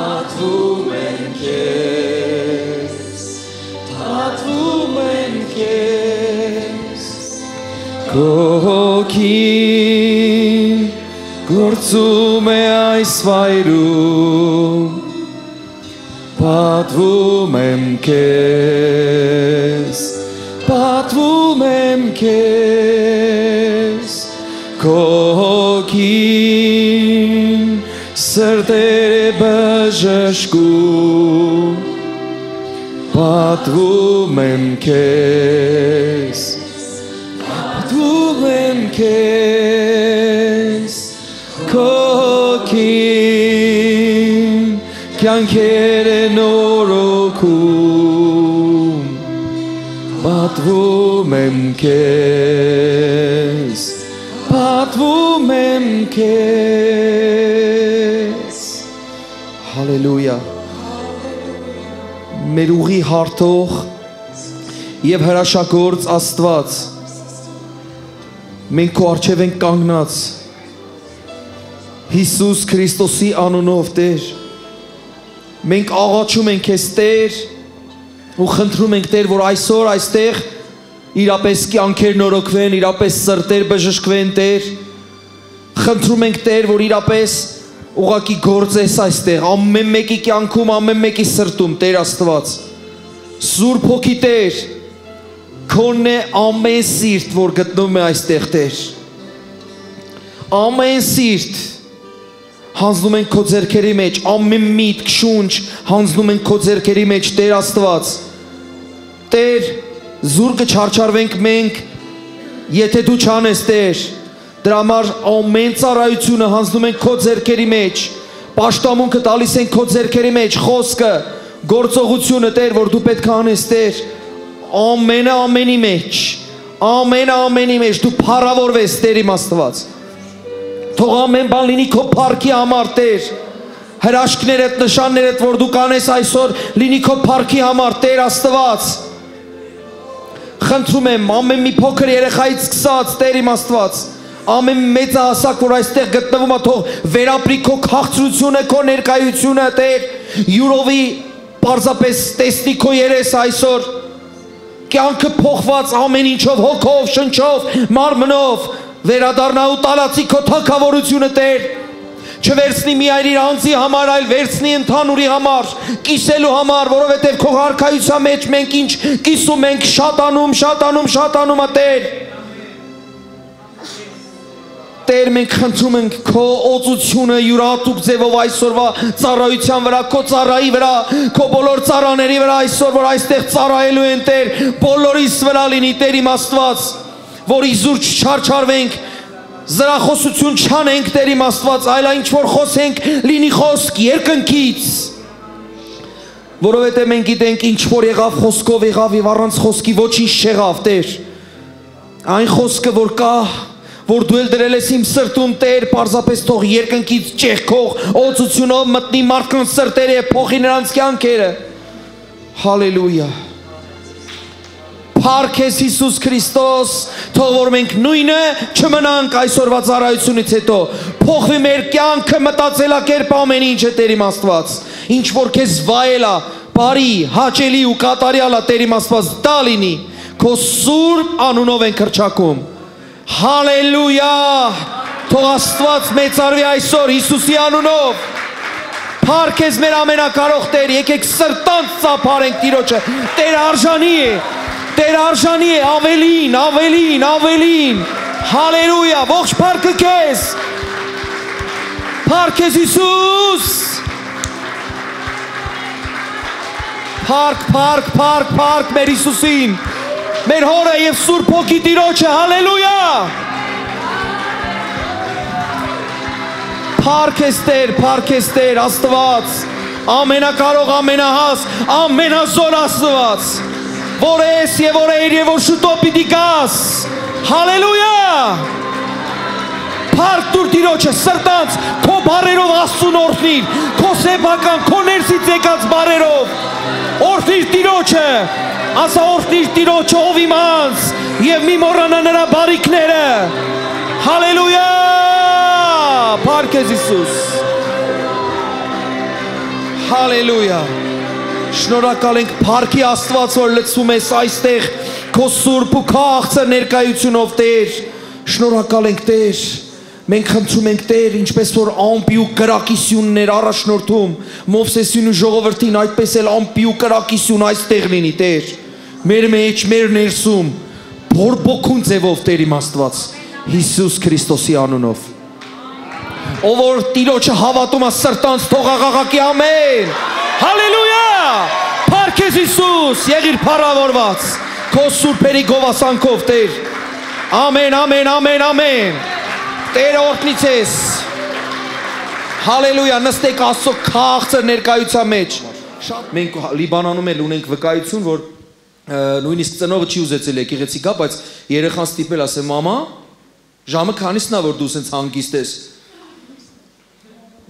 Պատվում են քեզ Պատվում են քեզ Քոքին գործում է այս վայրում Պատվում եմ քեզ Պատվում եմ քեզ Քոքին սրտերը բժշկում Պատվում եմ քեզ Պատվում եմ քեզ Քոքին կյանքերը նորոգում Պատվում եմ քեզ Պատվում եմ քեզ Հալելույա Մեր ուղի հարթող եւ հրաշագործ Աստված մենք քո առջև ենք կանգնած Հիսուս Քրիստոսի անունով Տեր մենք աղաչում ենք քեզ Տեր ու խնդրում ենք Տեր որ այսօր այստեղ իրապես կյանքեր նորոգվեն, իրապես սրտեր բժշկվեն Տեր խնդրում ենք Տեր որ իրապես ուղակի գործես այստեղ ամեն մեկի կյանքում, ամեն մեկի սրտում Տեր Աստված Սուրբ Հոգի Տեր քոնն է ամեն սիրտ, որ գտնում է այստեղ Տեր ամեն սիրտ հանձնում ենք քո ձեռքերի մեջ, ամեն միտք, շունչ հանձնում ենք քո ձեռքերի մեջ, Տեր Աստված։ Տեր, զուրկը չարչարվենք մենք, եթե դու չանես, Տեր։ Դրա համար ամեն ծառայությունը հանձնում ենք քո ձեռքերի մեջ։ Պաշտամունքը տալիս ենք քո ձեռքերի մեջ, խոսքը, գործողությունը, Տեր, որ դու պետք է անես, Տեր։ Ամենը ամենի մեջ, ամենը ամենի մեջ դու փառավորվես, Տեր իմ Աստված։ Թող ամեն բան լինի քո փառքի համար, Տեր։ Հրաշքներդ, նշաններդ, որ դու կանես այսօր, լինի քո փառքի համար, Տեր Աստված։ Խնդրում եմ ամեն մի փոքր երեխայից սկսած, Տեր իմ Աստված, ամեն մեծահասակ, որ այստեղ գտնվում է, թող վերապրի քո քաղցրությունը, քո ներկայությունը, Տեր, յուրովի պարզապես տեսնի քո երես այսօր։ Կյանքը փոխված ամեն ինչով, հոգով, շնչով, մարմնով, վերադառնա ու տալացի քո թակավորությունը Տեր չվերցնի միայն իր անձի համար, այլ վերցնի ընդհանուրի համար, կիսելու համար, որովհետև քո հարքայության մեջ մենք ինչ կիսում ենք շատանում, շատանում, շատանում ա Տեր։ Տեր մենք խնդրում ենք քո օծությունը յուրատուկ ձևով այսօրվա ծառայության վրա, քո ծառայի վրա, քո բոլոր ծառաների վրա այսօր որ այստեղ ծառայելու են Տեր, բոլորիս վրա լինի Տեր իմ Աստված, որ իզուր չչարչարվենք, զրախոսություն չանենք Տեր իմ Աստված, այլ այն ինչ որ խոսենք, լինի խոսք երկնքից որովհետև մենք գիտենք ինչ որ եղավ խոսքով եղավ եւ առանց խոսքի ոչինչ չեղավ Տեր այն խոսքը որ կա որ դու էլ դրել ես իմ սրտում Տեր պարզապես թող երկնքից ճեղքող օծությունով մտնի մարդկանց սրտերը փոխի նրանց կյանքերը հալելույա Փառք ես Հիսուս Քրիստոս, թող որ մենք նույնը չմնանք այսօրվա ծառայությունից հետո։ Փոխվի մեր կյանքը, մտածելակերպ ամեն ինչը Տեր իմ Աստված։ Ինչ որ քեզ վայելա, բարի, հաճելի ու կատարյալա Տեր իմ Աստված, դա լինի։ Քո սուրբ անունով են քրչակում։ Հալելույա։ Թող Աստված մեծարվի այսօր Հիսուսի անունով։ Փառք ես մեր ամենակարող Տեր, եկեք սրտանց ծափարենք Տիրոջը։ Տեր արժանի է։ Տեր արժանի է ավելին, ավելին, ավելին։ Հալելույա, ողջ փառքը քեզ։ Փառք քեզ Հիսուս։ Փառք, փառք, փառք, փառք մեր Հիսուսին։ Մեր հորը եւ Սուրբ Հոգի Տիրոջը, հալելույա։ Փառք ես Տեր, փառք ես Տեր, Աստված, ամենակարող, ամենահաս, ամենազոր Աստված որ ես եւ որ էր եւ որ շուտով պիտի գաս։ Հալելույա։ Փառք դուր Տիրոջը սրտանց քո բարերով Աստծուն օրհնիր, քո սեփական, քո ներսից եկած բարերով։ Օրհնիր Տիրոջը, ասա օրհնիր Տիրոջը ով իմ անձ, եւ մի մոռանա նրա բարիքները։ Հալելույա! Փառք Հիսուս։ Հալելույա։ Շնորհակալ ենք Փառքի Աստված, որ լցում ես այստեղ քո սուրբ ու քաղցր ներկայությունով Տեր։ Շնորհակալ ենք Տեր։ Մենք խնդրում ենք Տեր, ինչպես որ ամպի ու կրակիսյուններ առաջնորդում Մովսեսին ու ժողովրդին, այդպես էլ ամպի ու կրակիսյուն այստեղ լինի Տեր։ Մեր մեջ, մեր ներսում բորբոքուն ձևով Տեր իմ Աստված Հիսուս Քրիստոսի անունով։ Ով որ Տիրոջը հավատում է սրտանց թող աղաղակի ամեն։ Հալելույա! Փառք ես Հիսուս, եղիր փառավորված քո սուրբերի գովասանքով Տեր։ Ամեն, ամեն, ամեն, ամեն։ Տերը օրհնից ես։ Հալելույա, նստեք Աստծո քաղցր ներկայության մեջ։ Մենք Լիբանանում էլ ունենք վկայություն, որ նույնիսկ ծնողը չի ուզեցել եկեղեցի գա, բայց երեխան ստիպել ասել մամա, ժամը քանիսն է որ դու սենց հանգիստ ես։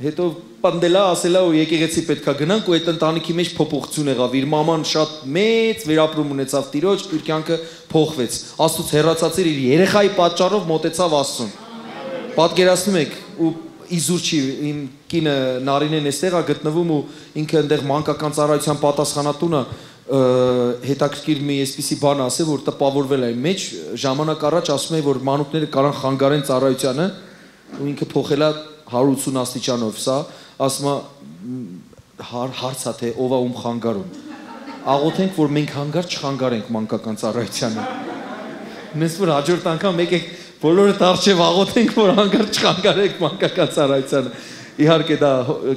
Հետո պանդելա ասելա ու եկեղեցի պետքա գնանք ու այդ ընտանիքի մեջ փոփոխություն եղավ։ Իր մաման շատ մեծ վերապրում ունեցավ տիրոջ, իր կյանքը փոխվեց։ Աստծոց հեռացած իր երեխայի պատճառով մոտեցավ Աստծուն։ Պատկերացնում եք ու իզուր չի իմ կինը Նարինեն էստեղ է գտնվում ու ինքը այնտեղ մանկական ծառայության պատասխանատունը հետաքրքիր մի էսպիսի բան ասել որ տպավորվել է մեջ ժամանակ առաջ ասում է որ մանուկները կարան խանգարեն ծառայությանը ու ինքը փոխելա 180 աստիճանով սա ասում հար, հարցա թե ով է ում խանգարում աղոթենք որ մենք հանգար չխանգարենք մանկական ծառայությանը նես որ հաջորդ անգամ եկեք բոլորը դարձև աղոթենք, որ հանգար չխանգարեք մանկական ծառայությանը։ Իհարկե դա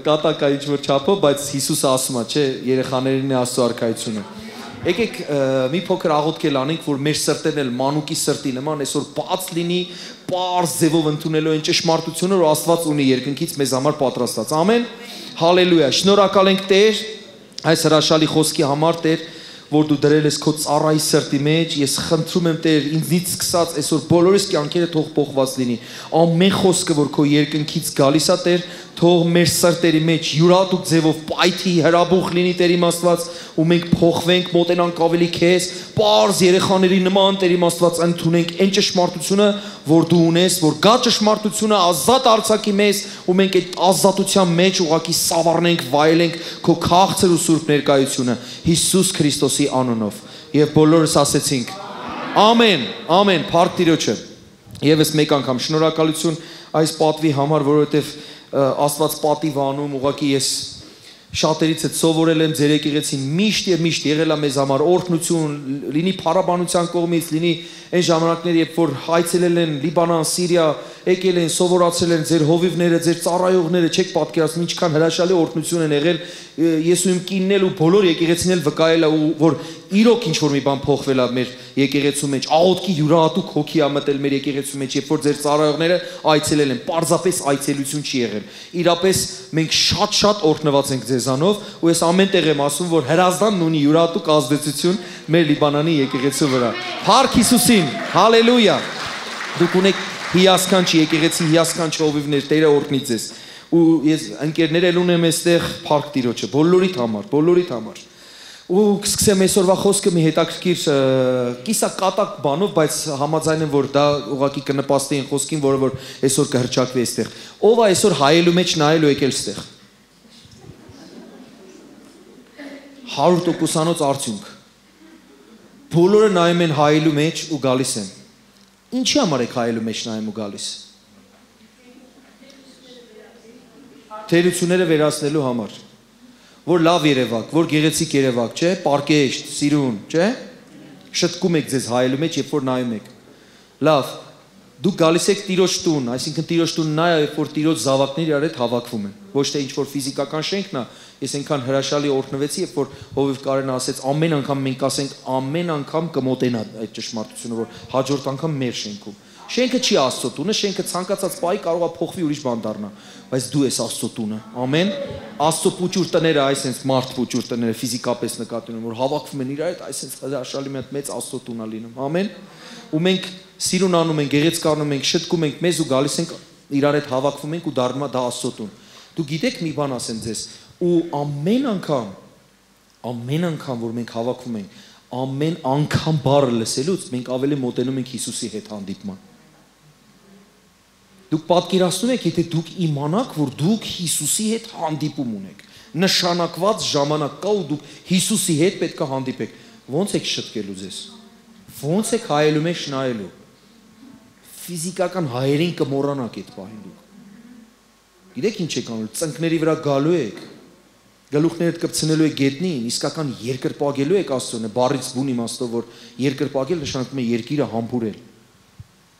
կատակ է ինչ որ չափով, բայց Հիսուսը ասում է, չէ, երեխաներին է Աստծո արքայությունը։ Եկեք մի փոքր աղոթքել անենք, որ մեր սրտերն էլ մանուկի սրտի նման այսօր բաց լինի, པարզ ձևով ընդունելու այն ճշմարտությունը, որ Աստված ունի երկնքից մեզ համար պատրաստած։ Ամեն։ Հալելույա։ Շնորհակալ ենք Տեր այս հրաշալի խոսքի համար, Տեր, որ դու դրել ես քո ծառայի սրտի մեջ, ես խնդրում եմ Տեր, ինձնից սկսած այսօր բոլորիս կյանքերը թող փոխված լինի։ Ամեն խոսքը, որ քո երկնքից գալիս է Տեր, թող մեր սրտերի մեջ յուրատուկ ձևով պայթի հրաբուխ լինի Տեր իմաստված ու մենք փոխվենք, մոտենանք ավելի քեզ, པարզ երեխաների նման Տեր իմաստված ընդունենք այն ճշմարտությունը, որ դու ունես, որ գա ճշմարտությունը ազատ արցակի մեզ ու մենք այդ ազատության մեջ ուղակի սավառնենք, վայելենք քո քաղցր ու սուրբ ներկայությունը Հիսուս Քրիստոսի անունով։ Եվ բոլորս ասեցինք. Ամեն, ամեն, փառք Տիրոջը։ Եվս մեկ անգամ շնորհակալություն այս պատվի համար, որովհետև Աստված պատիվ անում, ուղղակի ես շատերից հետ սովորել եմ ձեր եկեղեցին միշտ եւ միշտ եղել է մեզ համար օրհնություն, լինի փառաբանության կողմից, լինի այն ժամանակներ, երբ որ հայցելել են Լիբանան, Սիրիա, եկել են, սովորացել են ձեր հովիվները, ձեր ծառայողները, չեք պատկերացնում ինչքան հրաշալի օրհնություն են եղել։ Ես ու իմ կինն էլ ու բոլոր եկեղեցին էլ վկայել է ու որ իրոք ինչ որ մի բան փոխվել է մեր եկեղեցու մեջ, աղոթքի յուրահատուկ հոգի ա մտել մեր եկեղեցու մեջ, երբ որ ձեր ծառայողները այցելել են, պարզապես այցելություն չի եղել։ Իրապես մենք շատ-շատ օրհնված ենք ձեզանով ու ես ամեն տեղ եմ ասում, որ հրազդանն ունի յուրահատուկ ազդեցություն մեր Լիբանանի եկեղեցու վրա։ Փառք Հիսուսին։ Հալելույա։ Դուք ունեք հիասքանչ եկեղեցի հիասքանչ հովիվներ, Տերը օրհնի ձեզ։ Ու ես ընկերներ էլ ունեմ այստեղ Փառք Տիրոջը, բոլորիդ համար, բոլորիդ համար ու սկսեմ այսօրվա խոսքը մի հետաքրքիր կիսա կատակ բանով, բայց համաձայն եմ, որ դա ուղակի կնպաստի այն խոսքին, որը որ այսօր կհրճակվի այստեղ։ Ով է այսօր հայելու մեջ նայելու եկել այստեղ։ 100%-անոց արդյունք։ Բոլորը նայում են հայելու մեջ ու գալիս են։ Ինչի համար եք հայելու մեջ նայում ու գալիս։ Թերությունները վերացնելու համար որ լավ երևակ, որ գեղեցիկ երևակ, չէ, պարկեշտ, սիրուն, չէ։ Շտկում եք ձեզ հայելու մեջ, երբ որ նայում եք։ Լավ, դուք գալիս եք տիրոջ տուն, այսինքն տիրոջ տունն նա է, երբ որ տիրոջ զավակները իրար հետ հավաքվում են։ Ոչ թե ինչ որ ֆիզիկական շենքն է, ես այնքան հրաշալի օրհնվեցի, երբ որ Հովիվ Կարենը ասեց, ամեն անգամ մենք ասենք, ամեն անգամ կմոտենա այդ ճշմարտությունը, որ հաջորդ անգամ մեր շենքում Շենքը չի Աստծո տունը, շենքը ցանկացած պահի կարող է փոխվի ուրիշ բան դառնա, բայց դու ես Աստծո տունը։ Ամեն։ Աստծո փուճուր տները, այսպես մարդ փուճուր տները ֆիզիկապես նկատի ունեմ, որ հավաքվում են իրար հետ, այսպես հրաշալի մի հատ մեծ Աստծո տունա լինում։ Ամեն։ Ու մենք սիրուն անում ենք, գեղեցկ անում ենք, շտկում ենք մեզ ու գալիս ենք իրար հետ հավաքվում ենք ու դառնում է դա Աստծո տուն։ Դու գիտեք մի բան ասեմ ձեզ, ու ամեն անգամ ամեն անգամ որ մենք հավաքվում ենք ամեն անգամ բառը լսելուց մենք ավելի մոտենում ենք Հիսուսի հետ հանդիպման։ Դուք պատկերացնում եք, եթե դուք իմանաք, որ դուք Հիսուսի հետ հանդիպում ունեք, նշանակված ժամանակ կա ու դուք Հիսուսի հետ պետք է հանդիպեք, ո՞նց եք շտկելու ձեզ։ Ո՞նց եք հայելու մեջ նայելու։ Ֆիզիկական հայերին կմոռանաք այդ պահին դուք։ Գիտեք ինչ եք անում, ծնկների վրա գալու եք, գլուխներդ կպցնելու եք գետնին, իսկական երկրպագելու եք Աստծուն, բառից բուն իմաստով որ երկրպագել նշանակում է երկիրը համբուրել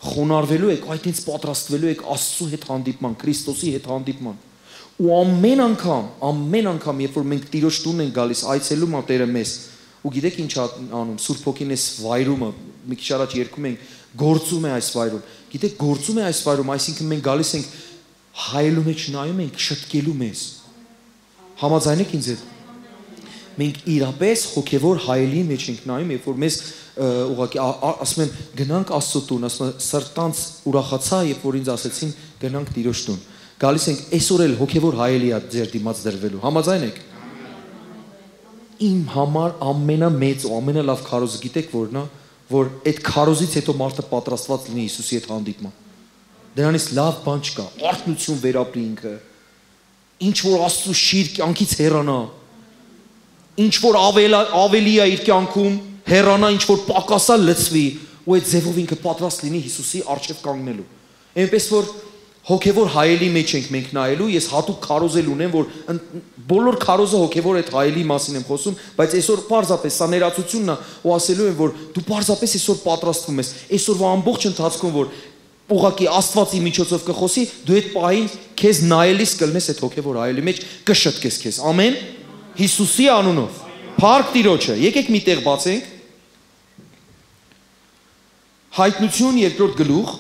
խոնարհվելու եք, այդ ինձ պատրաստվելու եք Աստծո հետ հանդիպման, Քրիստոսի հետ հանդիպման։ Ու ամեն անգամ, ամեն անգամ, երբ որ մենք Տիրոջ տուն ենք գալիս, այցելում ա Տերը մեզ, ու գիտեք ինչ անում, Սուրբ Հոգին էս վայրումը, մի քիչ առաջ երկում ենք, գործում է այս վայրում։ Գիտեք, գործում է այս վայրում, այսինքն մենք գալիս ենք հայելու մեջ նայում ենք, շտկելու մեզ։ Համաձայն եք ինձ հետ։ Մենք իրապես հոգևոր հայելի մեջ ենք նայում, երբ որ մեզ ուղղակի ասում են գնանք Աստծո տուն, ասում են սրտանց ուրախացա, երբ որ ինձ ասեցին գնանք Տիրոջ տուն։ Գալիս ենք այսօր էլ հոգևոր հայելի է ձեր դիմաց դրվելու։ Համաձայն եք։ Իմ համար ամենամեծ ու ամենալավ քարոզը գիտեք որն է, որ այդ քարոզից հետո մարդը պատրաստված լինի Հիսուսի հետ հանդիպման։ Դրանից լավ բան չկա։ Արթնություն վերապրի ինքը։ Ինչ որ Աստծո շիր կյանքից հեռանա։ Ինչ որ ավելի ավելի է իր կյանքում հեռանա ինչ որ պակասա լծվի ու այդ ձևով ինքը պատրաստ լինի Հիսուսի արչև կանգնելու։ Այնպես որ հոգևոր հայելի մեջ ենք մենք նայելու, ես հատուկ քարոզել ունեմ, որ բոլոր քարոզը հոգևոր այդ հայելի մասին եմ խոսում, բայց այսօր պարզապես սա ներածությունն է ու ասելու եմ, որ դու պարզապես այսօր պատրաստվում ես, այսօրվա ամբողջ ընթացքում որ ուղակի Աստվածի միջոցով կխոսի, դու այդ պահին քեզ նայելիս կլնես այդ հոգևոր հայելի մեջ, կշտկես քեզ։ Ամեն։ Հիսուսի անունով։ Փառք Տիրոջը։ Եկեք մի տեղ բացենք հայտնություն երկրորդ գլուխ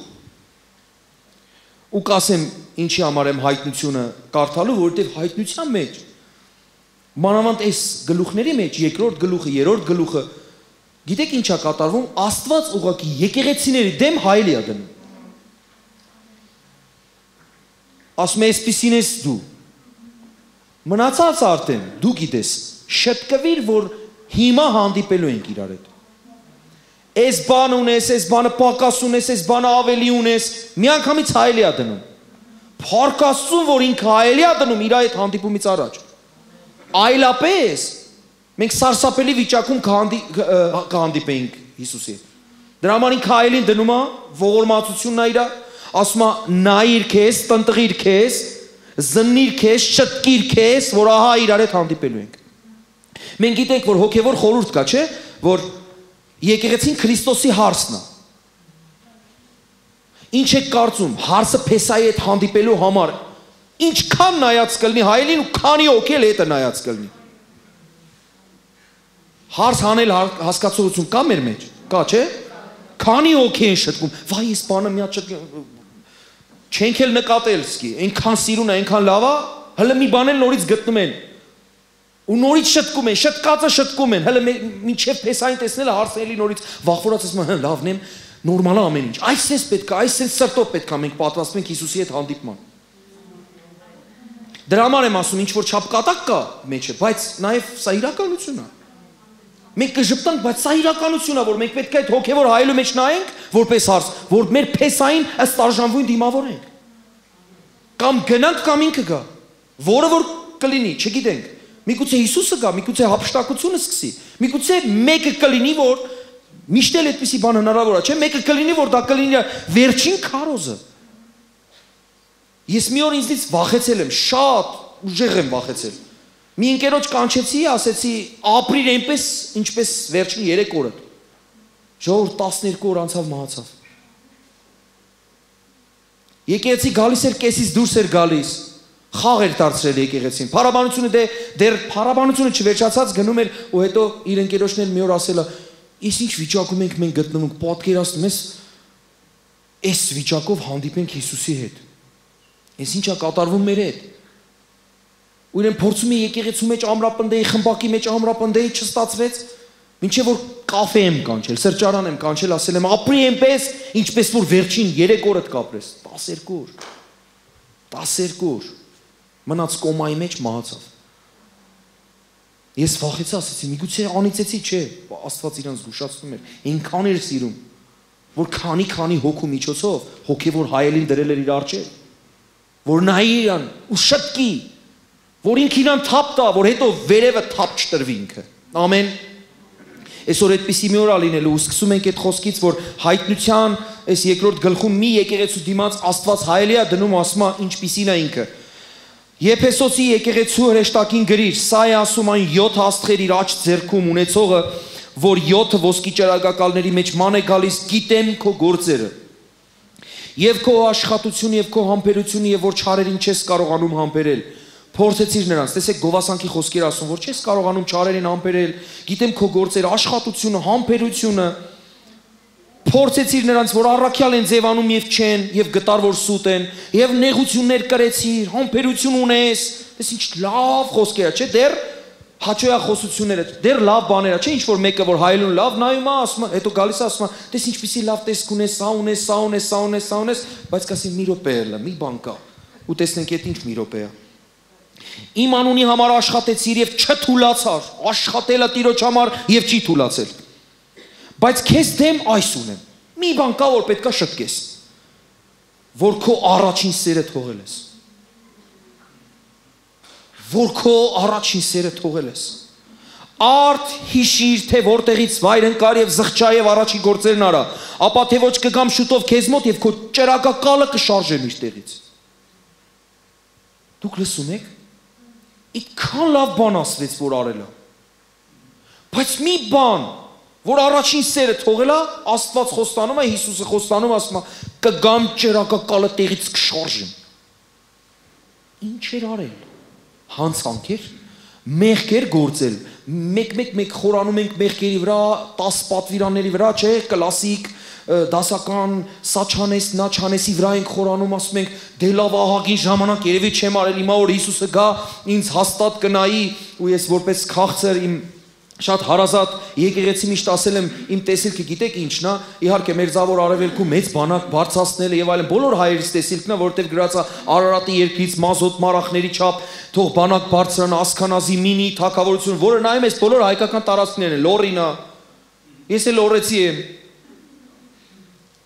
ու կասեմ ինչի համար եմ հայտնությունը կարդալու, որովհետև հայտնության մեջ մանավանդ այս գլուխների մեջ երկրորդ գլուխը, երրորդ գլուխը գիտեք ինչա կատարվում, Աստված ուղակի եկեղեցիների դեմ հայելի է դնում։ Ասում է, «Էսպիսին ես դու»։ Մնացած արդեն դու գիտես, շտկվիր, որ հիմա հանդիպելու ենք իրար հետ։ Այս բան ունես, այս բանը պակաս ունես, այս բանը ավելի ունես, միանգամից հայելի է դնում։ Փառք Աստծուն, որ ինքը հայելի է դնում իր այդ հանդիպումից առաջ։ Այլապես մենք սարսափելի վիճակում կհանդիպեինք Հիսուսի։ Դրա համար ինքը հայելին դնում է ողորմածությունն է իր, ասում է նայիր քեզ, տնտղիր քեզ, զննիր քեզ, շտկիր քեզ, որ ահա իրար հետ հանդիպելու ենք։ Մենք գիտենք, որ հոգևոր խորհուրդ կա, չէ, որ եկեղեցին Քրիստոսի հարսն է։ Ինչ եք կարծում, հարսը Փեսայի հետ հանդիպելու համար ինչքան նայած կլինի հայելին ու քանի օքել հետը նայած կլինի։ Հարս հանել հասկացողություն կա մեր մեջ, կա, չէ՞։ Քանի օքի են շտկում։ Վայ, այս բանը մի հատ շտկում։ Չենք էլ նկատել սկի, այնքան սիրուն է, այնքան լավ է, հələ մի բան էլ նորից գտնում են ու նորից շտկում են, շտկածը շտկում են, հələ մինչև փեսային տեսնելը հարցնելի նորից վախվորած ասում են, լավն եմ, նորմալ է ամեն ինչ։ Այսպես պետք է, այսպես սրտով պետք է մենք պատրաստվում ենք Հիսուսի հետ հանդիպման։ Դրա համար եմ ասում, ինչ որ չափկատակ կա մեջը, բայց նաև սա իրականություն է։ Մենք կժպտանք, բայց սա իրականություն է, որ մենք պետք է այդ հոգևոր հայելու մեջ նայենք, որպես հարց, որ մեր փեսային ըստ արժանվույն դիմավորենք։ Կամ գնանք կամ ինքը գա։ Որը որ կլինի, չգիտենք։ Միգուցե Հիսուսը գա, միգուցե հապշտակությունը սկսի։ Միգուցե մեկը կլինի, որ միշտ էլ այդպեսի բան հնարավոր է, չէ՞, մեկը կլինի, որ դա կլինի վերջին քարոզը։ Ես մի օր ինձից վախեցել եմ, շատ ուժեղ եմ վախեցել։ Մի ընկերոջ կանչեցի, ասեցի, ապրիր այնպես, ինչպես վերջին 3 օրը։ Ժողովուրդ 12 օր անցավ մահացավ։ Եկեցի գալիս էր կեսից դուրս էր գալիս խաղ էր դարձրել եկեղեցին։ Փարաբանությունը դե դեռ փարաբանությունը չվերջացած գնում էր ու հետո իր ընկերոջներն մի օր ասելա. «Իս ինչ վիճակում ենք մենք գտնվում, պատկերացնում ես այս վիճակով հանդիպենք Հիսուսի հետ»։ Այս ինչա կատարվում մեր հետ։ Ու իրեն փորձում է եկեղեցու մեջ ամրապնդեի, խմբակի մեջ ամրապնդեի չստացվեց, ինչեւ որ կաֆե եմ կանչել, սրճարան եմ կանչել, ասել եմ ապրի այնպես, ինչպես որ վերջին 3 օրդ կապրես, 12 օր։ 12 օր մնաց կոմայի մեջ մահացավ։ Ես վախեցա, ասեցի, միգուցե անիծեցի, չէ, Աստված իրան զգուշացնում էր։ Ինքան էր սիրում, որ քանի-քանի հոգու միջոցով հոգևոր հայելին դրել էր իր արջեր։ Որ նայի իրան ու շտկի, որ ինքն իրան թափ տա, որ հետո վերևը թափ չտրվի ինքը։ Ամեն։ Այսօր այդպիսի մի օր ա լինելու ու սկսում ենք այդ խոսքից, որ հայտնության այս երկրորդ գլխում մի եկեղեցու դիմաց Աստված հայելի է դնում ասում է ինչպիսին է ինքը։ Եփեսոսի եկեղեցու հրեշտակին գրիր, սա է ասում այն 7 աստղեր իր աջ ձեռքում ունեցողը, որ 7 ոսկի ճարագակալների մեջ ման է գալիս, գիտեմ քո գործերը։ Եվ քո աշխատությունը եւ քո համբերությունը եւ որ չարերին չես կարողանում համբերել։ Փորձեցիր նրանց, տեսեք գովասանքի խոսքեր ասում, որ չես կարողանում չարերին համբերել։ Գիտեմ քո գործերը, աշխատությունը, համբերությունը, փորձեցիր նրանց, որ առաքյալ են ձևանում եւ չեն, եւ գտար որ սուտ են, եւ նեղություններ կրեցիր, համբերություն ունես, ես ինչ լավ խոսքեր է, չէ՞, դեռ հաճոյա խոսությունները, դեռ լավ բաներ է, չէ՞ ինչ որ մեկը որ հայելուն լավ նայում է, ասում է, հետո գալիս է ասում է, տես ինչպեսի լավ տեսք ունես, սա ունես, սա ունես, սա ունես, սա ունես, բայց կասի մի րոպե էլա, մի բան կա։ Ու տեսնենք այդ ինչ մի րոպե է։ Իմ անունի համար աշխատեցիր եւ չթուլացար, աշխատելը տիրոջ համար եւ չի թուլացել։ Բայց քեզ դեմ այս ունեմ։ Մի բան կա, որ պետքա շտկես։ Որ քո առաջին սերը թողել ես։ Որ քո առաջին սերը թողել ես։ Արդ հիշիր, թե որտեղից վայր ընկար եւ զղջա եւ առաջի գործերն արա, ապա թե ոչ կգամ շուտով քեզ մոտ եւ քո ճրագակալը կշարժեմ իր տեղից։ Դուք լսում եք։ Իքան լավ բան ասվեց, որ արել է։ Բայց մի բան, որ առաջին սերը թողելա, Աստված խոստանում է, Հիսուսը խոստանում ասում է, կգամ ճերակակալը տեղից կշարժեմ։ Ինչ էր արել։ Հանցանքեր, մեղքեր գործել։ Մեկ-մեկ-մեկ խորանում ենք մեղքերի վրա, 10 պատվիրանների վրա, չէ, կլասիկ, դասական սա չանես, նա չանեսի վրա ենք խորանում, ասում ենք դե լավ ահագին ժամանակ երևի չեմ արել, հիմա որ Հիսուսը գա, ինձ հաստատ կնայի ու ես որպես քաղցր իմ շատ հարազատ եկեղեցի միշտ ասել եմ իմ տեսիլքը գիտեք ինչն է իհարկե մեր զավոր արևելքում մեծ բանակ բարձրացնելը եւ այլն բոլոր հայերից տեսիլքն է որովհետեւ գրած է Արարատի երկրից մազոտ մարախների չափ թող բանակ բարձրանա ասքանազի մինի թակավորություն որը նայում ես բոլոր հայկական տարածքներն են լորինա ես էլ լորեցի եմ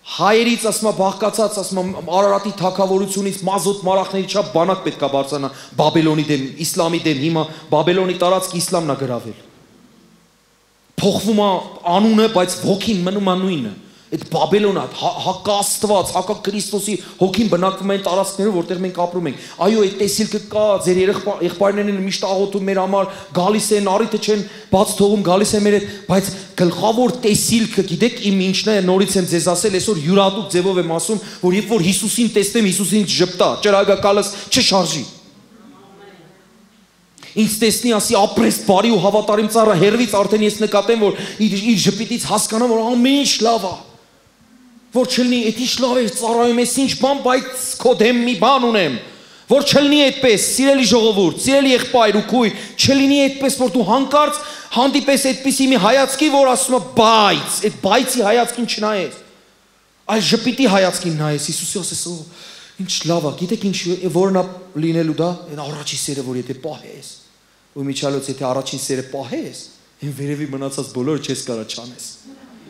հայերից ասում բաղկացած ասում Արարատի թակավորությունից մազոտ մարախների չափ բանակ պետքա բարձրանա Բաբելոնի դեմ, իսլամի դեմ, հիմա Բաբելոնի տարածք իսլամն է գրավել։ Փոխվում է անունը, բայց ոգին մնում է նույնը։ Այդ Բաբելոնը, հակա Աստված, հակա Քրիստոսի հոգին բնակվում են տարածքներում, որտեղ մենք ապրում ենք։ Այո, այդ տեսիլքը կա, ձեր եղբայրներն են միշտ աղոթում մեր համար, գալիս են, առիթը չեն բաց թողում, գալիս են մեր հետ, բայց գլխավոր տեսիլքը, գիտեք, իմ ինչն է, նորից եմ ձեզ ասել, այսօր յուրատուկ ձևով եմ ասում, որ երբ որ Հիսուսին տեսնեմ, Հիսուսին ճպտա, ճրագակալս չշարժի ինձ տեսնի ասի ապրես բարի ու հավատարիմ ծառա հերվից արդեն ես նկատեմ որ իր ժպիտից հասկանամ որ ամեն ինչ լավ է որ չլինի այդ ինչ լավ է ծառայում ես ինչ բան բայց քո դեմ մի բան ունեմ որ չլինի այդպես սիրելի ժողովուրդ սիրելի եղբայր ու քույր չլինի այդպես որ դու հանկարծ հանդիպես այդպիսի մի հայացքի որ ասում է բայց այդ բայցի հայացքին չնայես այլ ժպիտի հայացքին նայես Հիսուսի ասես ինչ լավ է գիտեք ինչ որն է լինելու դա այն առաջի սերը որ եթե պահես ու միջալոց եթե առաջին սերը պահես, այն վերևի մնացած բոլորը չես կարա չանես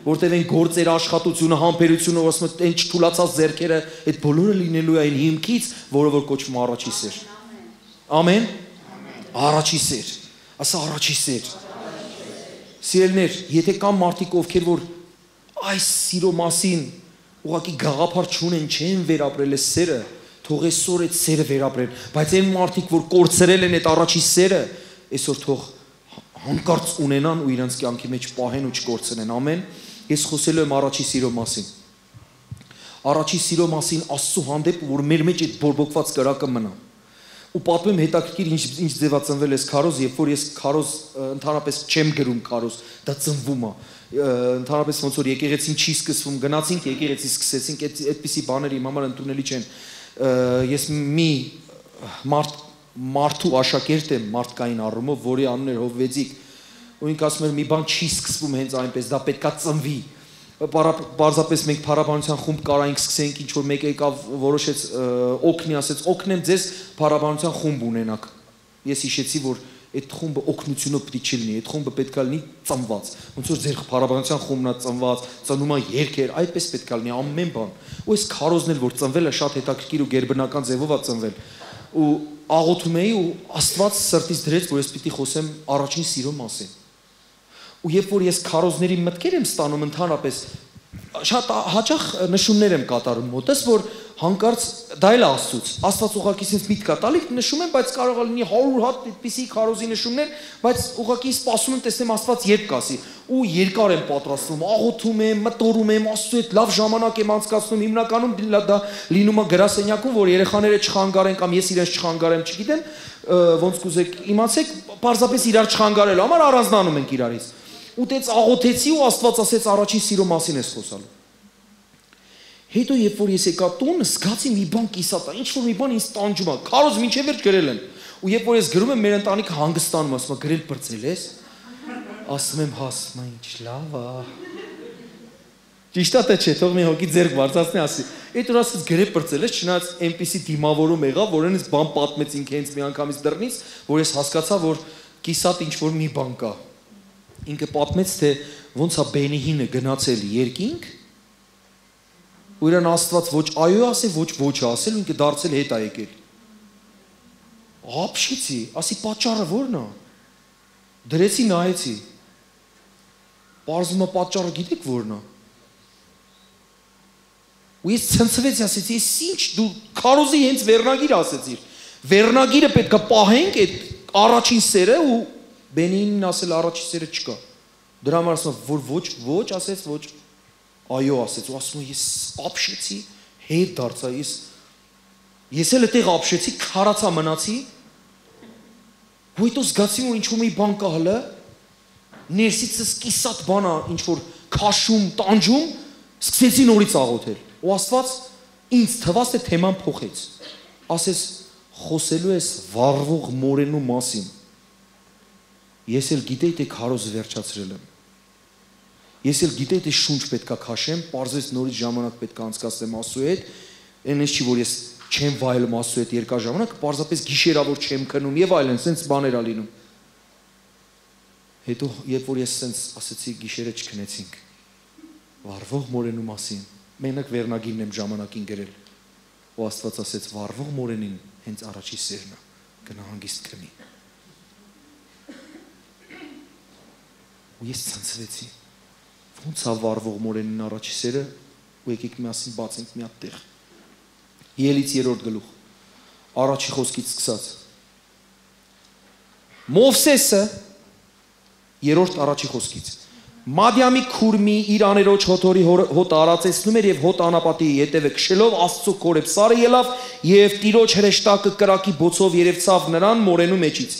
որտեղ են գործերը, աշխատությունը, համբերությունը, ասում են, այն չթուլացած зерքերը, այդ բոլորը լինելու է այն հիմքից, որը որ կոչվում առաջի սեր։ Ամեն։ Առաջի սեր։ Ասա առաջի սեր։ Սիրելներ, եթե կան մարդիկ, ովքեր որ այս սիրո մասին ուղակի գաղափար չունեն, չեն վերապրել այս սերը, թող այսօր այդ սերը վերապրեն, բայց այն մարդիկ, որ կորցրել են այդ առաջի սերը, այսօր թող հանկարծ ունենան ու իրենց կյանքի մեջ պահեն ու չկորցնեն։ Ամեն։ Ամեն Ես խոսելու եմ առաջի սիրո մասին։ Առաջի սիրո մասին Աստծո հանդեպ, որ մեր մեջ այդ բորբոքված կրակը մնա։ Ու պատմեմ հետաքրքիր ինչ ինչ ձևացնվել էս քարոզ, երբ որ ես քարոզ ընդհանրապես չեմ գրում քարոզ, դա ծնվում է ընդհանրապես ոնց որ եկեղեցին չի սկսվում, գնացինք եկեղեցի սկսեցինք, այդ այդպիսի բաներ իմ համար ընդունելի չեն։ Ես մի մարդ մարդու աշակերտ եմ մարդկային առումով, որի անունն էր Հովվեծիկ, ու ինքը ասում էր մի բան չի սկսվում հենց այնպես, դա պետքա ծնվի։ Պարզապես մենք փառաբանության խումբ կարայինք սկսենք, ինչ որ մեկը եկավ որոշեց օգնի, ասեց օգնեմ ձեզ փառաբանության խումբ ունենաք։ Ես հիշեցի, որ այդ խումբը օկնությունը պետք չի լինի, այդ խումբը պետք է լինի ծնված։ Ոնց որ ձեր փառաբանության խումբն է ծնված, ծնում է երկեր, այդպես պետք է լինի ամեն բան։ Ու այս քարոզն էլ որ ծնվել է շատ հետաքրքիր ու ģերբնական ձևով է ծնվել։ Ու աղոթում էի ու Աստված սրտից դրեց, որ ես պիտի խոսեմ առաջին սիրո մասին։ Ու երբ որ ես քարոզների մտքեր եմ ստանում ընդհանրապես շատ հաճախ նշումներ եմ կատարում մոտես, որ հանկարծ դա էլ Աստծուց։ Աստված ուղակի sense միտք կա տալի, նշում եմ, բայց կարող է լինի 100 հատ այդպիսի քարոզի նշումներ, բայց ուղակի սպասում եմ տեսնեմ Աստված երբ կասի։ Ու երկար եմ պատրաստվում, աղոթում եմ, մտորում եմ, Աստծո հետ լավ ժամանակ եմ անցկացնում, հիմնականում դա լինում է գրասենյակում, որ երեխաները չխանգարեն կամ ես իրենց չխանգարեմ, չգիտեմ, ոնց կուզեք իմացեք, parzapes իրար չխանգարելու համար առանձնանում ենք իրարից։ Ու դեց աղոթեցի ու Աստված ասեց առաջին սիրո մասին ես խոսալու։ Հետո երբ որ ես եկա տուն, զգացի մի բան կիսատա, ինչ որ մի բան ինձ տանջում է։ Քարոզ մինչև վերջ գրել եմ։ Ու երբ որ ես գրում եմ, մեր ընտանիքը հանգստանում, ասում է գրել բրծել ես։ Ասում եմ, հասմա ինչ լավ է։ Ճիշտ է թե չէ, թող մի հոգի ձեր բարձրացնի ասի։ Այդ որ ասած գրել բրծել ես, չնայած այնպիսի դիմավորում եղավ, որ այնպես բան պատմեցինք հենց մի անգամից դռնից, որ ես հասկացա, որ կիսատ ինչ որ մի բան կա։ Ինքը պատմեց, թե ոնց է Բենիհինը գնացել երկինք ու իրան Աստված ոչ այո ասել, ոչ ոչ ասել, ինքը դարձել հետ ա եկել։ Ափշիցի, ասի պատճառը ո՞րն է։ Դրեցի նայեցի։ Պարզումը պատճառը գիտեք ո՞րն է։ Ու ես ցնցվեցի, ասեցի, «Ես ինչ դու քարոզի հենց վերնագիր ասեցիր։ Վերնագիրը պետքա պահենք այդ առաջին սերը ու Բենինին ասել առաջին սերը չկա։ Դրա համար ասում որ ոչ ոչ ասեց ոչ այո ասեց ու ասում ես ապշեցի հետ դարձա ես ես էլ այդտեղ ապշեցի քարացա մնացի ու հետո զգացի որ ինչ որ մի բան կա հələ ներսիցս կիսատ բանա ինչ որ քաշում տանջում սկսեցի նորից աղոթել ու աստված ինձ թվաց թե թեման փոխեց ասես խոսելու ես վառվող մորենու մասին ես էլ գիտեի թե քարոզը վերջացրել եմ Ես էլ գիտեի թե շունչ պետքա քաշեմ, parzես նորից ժամանակ պետքա անցկացնեմ Աստծո հետ, այնպես չի որ ես չեմ վայելում Աստծո հետ երկար ժամանակ, parzapes գիշերավոր չեմ քնում եւ այլն, սենց բաներ ա լինում։ Հետո երբ որ ես սենց ասացի գիշերը չքնեցինք, վառվող մորենու մասին, մենակ վերնագիրն եմ ժամանակին գրել։ Ու Աստված ասեց վառվող մորենին հենց առաջի սերն է, գնա հանգիստ քնի։ Ու ես ցնցվեցի ոնց է վառվող մորենին առաջի սերը ու եկեք միասին բացենք մի հատ տեղ Ելից 3-րդ գլուխ առաջի խոսքից սկսած Մովսեսը երրորդ առաջի խոսքից Մադիամի քուրմի իր աներոջ հոթորի հոտ արածեցնում էր եւ հոտ անապատի ետևը քշելով Աստծո կորեփ սարը ելավ եւ տիրոջ հրեշտակը կրակի բոցով երևցավ նրան մորենու մեջից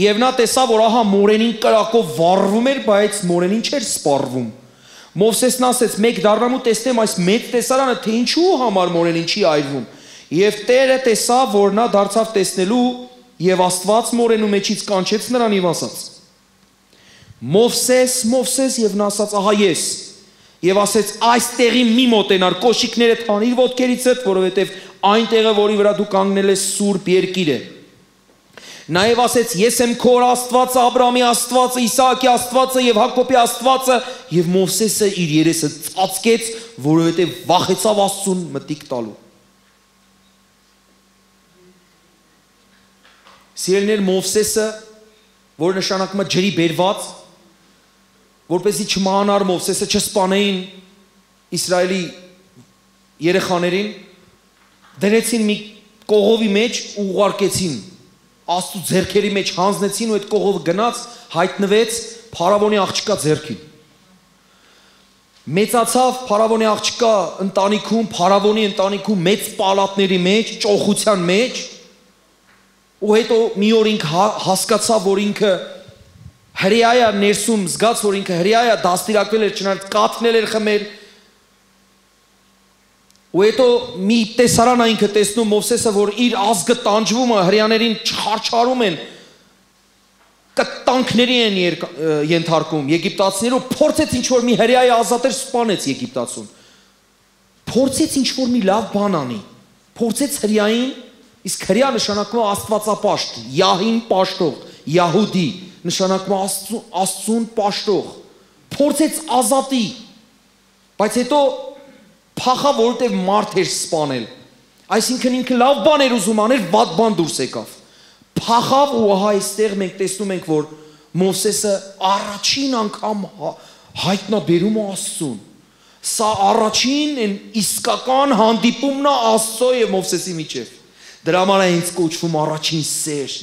Եվ նա տեսավ, որ ահա մորենին կրակով վառվում էր, բայց մորենին չէր սպառվում։ Մովսեսն ասեց. «Մեկ դառնամ ու տեսնեմ այս մեծ տեսարանը, թե ինչու համար մորենին չի այրվում»։ Եվ Տերը տեսավ, որ նա դարձավ տեսնելու եւ Աստված մորենու մեջից կանչեց նրան եւ ասաց. Մովսես, Մովսես եւ նա ասաց. «Ահա ես»։ Եվ ասեց. «Այս տեղի մի մոտենար, կոշիկները թանիր ոտքերիցդ, որովհետեւ այն տեղը, որի վրա դու կանգնել ես, սուրբ երկիր է»։ Նաև ասեց. Ես եմ քոր Աստվածը, Աբրահամի Աստվածը, Իսահակի Աստվածը եւ Հակոբի Աստվածը, եւ Մովսեսը իր երեսը ծածկեց, որովհետեւ վախեցավ Աստծուն մտիկ տալու։ Սիրելիներ Մովսեսը, որ նշանակում է ջրի բերված, որպեսի չմահանար Մովսեսը չսպանեին Իսրայելի երեխաներին, դրեցին մի կողովի մեջ ու ուղարկեցին աստու ձերքերի մեջ հանձնեցին ու այդ կողով գնաց հայտնվեց փարավոնի աղջկա ձերքին մեծացավ փարավոնի աղջկա ընտանիքում փարավոնի ընտանիքում մեծ պալատների մեջ ճոխության մեջ ու հետո մի օր ինք հա- հասկացավ որ ինքը հրեայա ներսում զգաց որ ինքը հրեայա դաստիարակվել էր չնայած կաթնել էր խմել ու հետո մի տեսարան այնքը տեսնում Մովսեսը, որ իր ազգը տանջվում է, հрьяաներին չխարչարում են, կտանքների են ենթարկում եգիպտացիները, փորձեց ինչ որ մի հрьяի ազատեր սպանեց եգիպտացուն։ Փորձեց ինչ որ մի լավ բան անի։ Փորձեց հрьяին, իսկ հрья նշանակում է Աստվածապաշտ, Յահին պաշտող, Յահուդի նշանակում է Աստծուն, Աստծուն պաշտող։ Փորձեց ազատի։ Բայց հետո փախա, որովհետև մարդ էր սպանել։ Այսինքն ինքը լավ բան էր ուզում անել, վատ բան դուրս եկավ։ Փախավ ու ահա այստեղ մենք տեսնում ենք, որ Մովսեսը առաջին անգամ հա- հայտնաբերում է Աստծուն։ Սա առաջին այն իսկական հանդիպումն է Աստծո եւ Մովսեսի միջև։ Դրա համար է ինձ կոչվում առաջին սեր։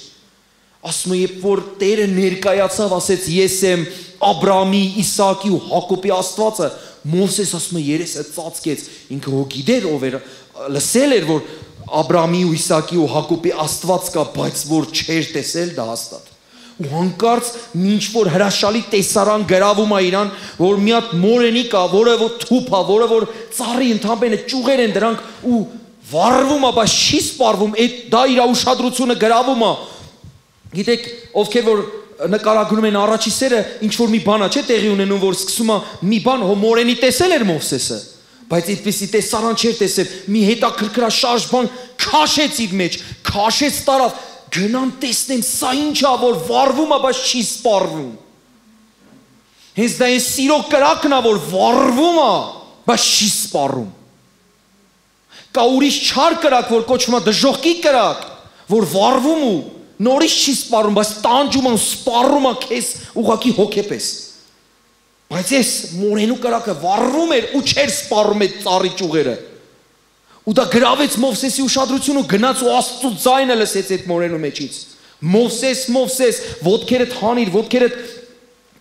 Ասում է, երբ որ Տերը ներկայացավ, ասեց՝ Ես եմ Աբրամի, Իսակի ու Հակոբի Աստվածը, Մովսես ասում է երեսը ծածկեց, ինքը հո գիտեր ով էր, լսել էր որ Աբրահամի ու Իսահակի ու Հակոբի Աստված կա, բայց որ չէր տեսել դա հաստատ ու հանկարծ ինչ որ հրաշալի տեսարան գրավում է իրան, որ մի հատ մորենի կա, որը որ թուփ է, որը որ ծառի ընդամենը ճյուղեր են դրանք ու վառվում է, բայց չի սպառվում, այդ դա իր ուշադրությունը գրավում է։ Գիտեք, ովքեր որ նկարագրում են առաջի սերը, ինչ որ մի բանա չէ տեղի ունենում, որ սկսում է մի բան հոմորենի տեսել էր Մովսեսը, բայց այդպեսի տեսարան չէր տեսել, մի հետաքրքրաշարժ բան քաշեց իր մեջ, քաշեց տարավ, գնամ տեսնեմ սա ինչա որ վառվում է, բայց չի սպառվում։ Հենց դա է սիրո կրակն է, որ վառվում է, բայց չի սպառում։ Կա ուրիշ չար կրակ, որ կոչվում է դժողքի կրակ, որ վառվում ու նորից չի սպառում, բայց տանջում ու սպառում է քեզ ուղակի հոգեպես։ Բայց ես մորենու կրակը վառվում էր ու չէր սպառում այդ ծառի ճյուղերը։ Ու դա գրավեց Մովսեսի ուշադրությունը ու գնաց ու Աստծո ձայնը լսեց այդ մորենու մեջից։ Մովսես, Մովսես, ոտքերդ հանիր, ոտքերդ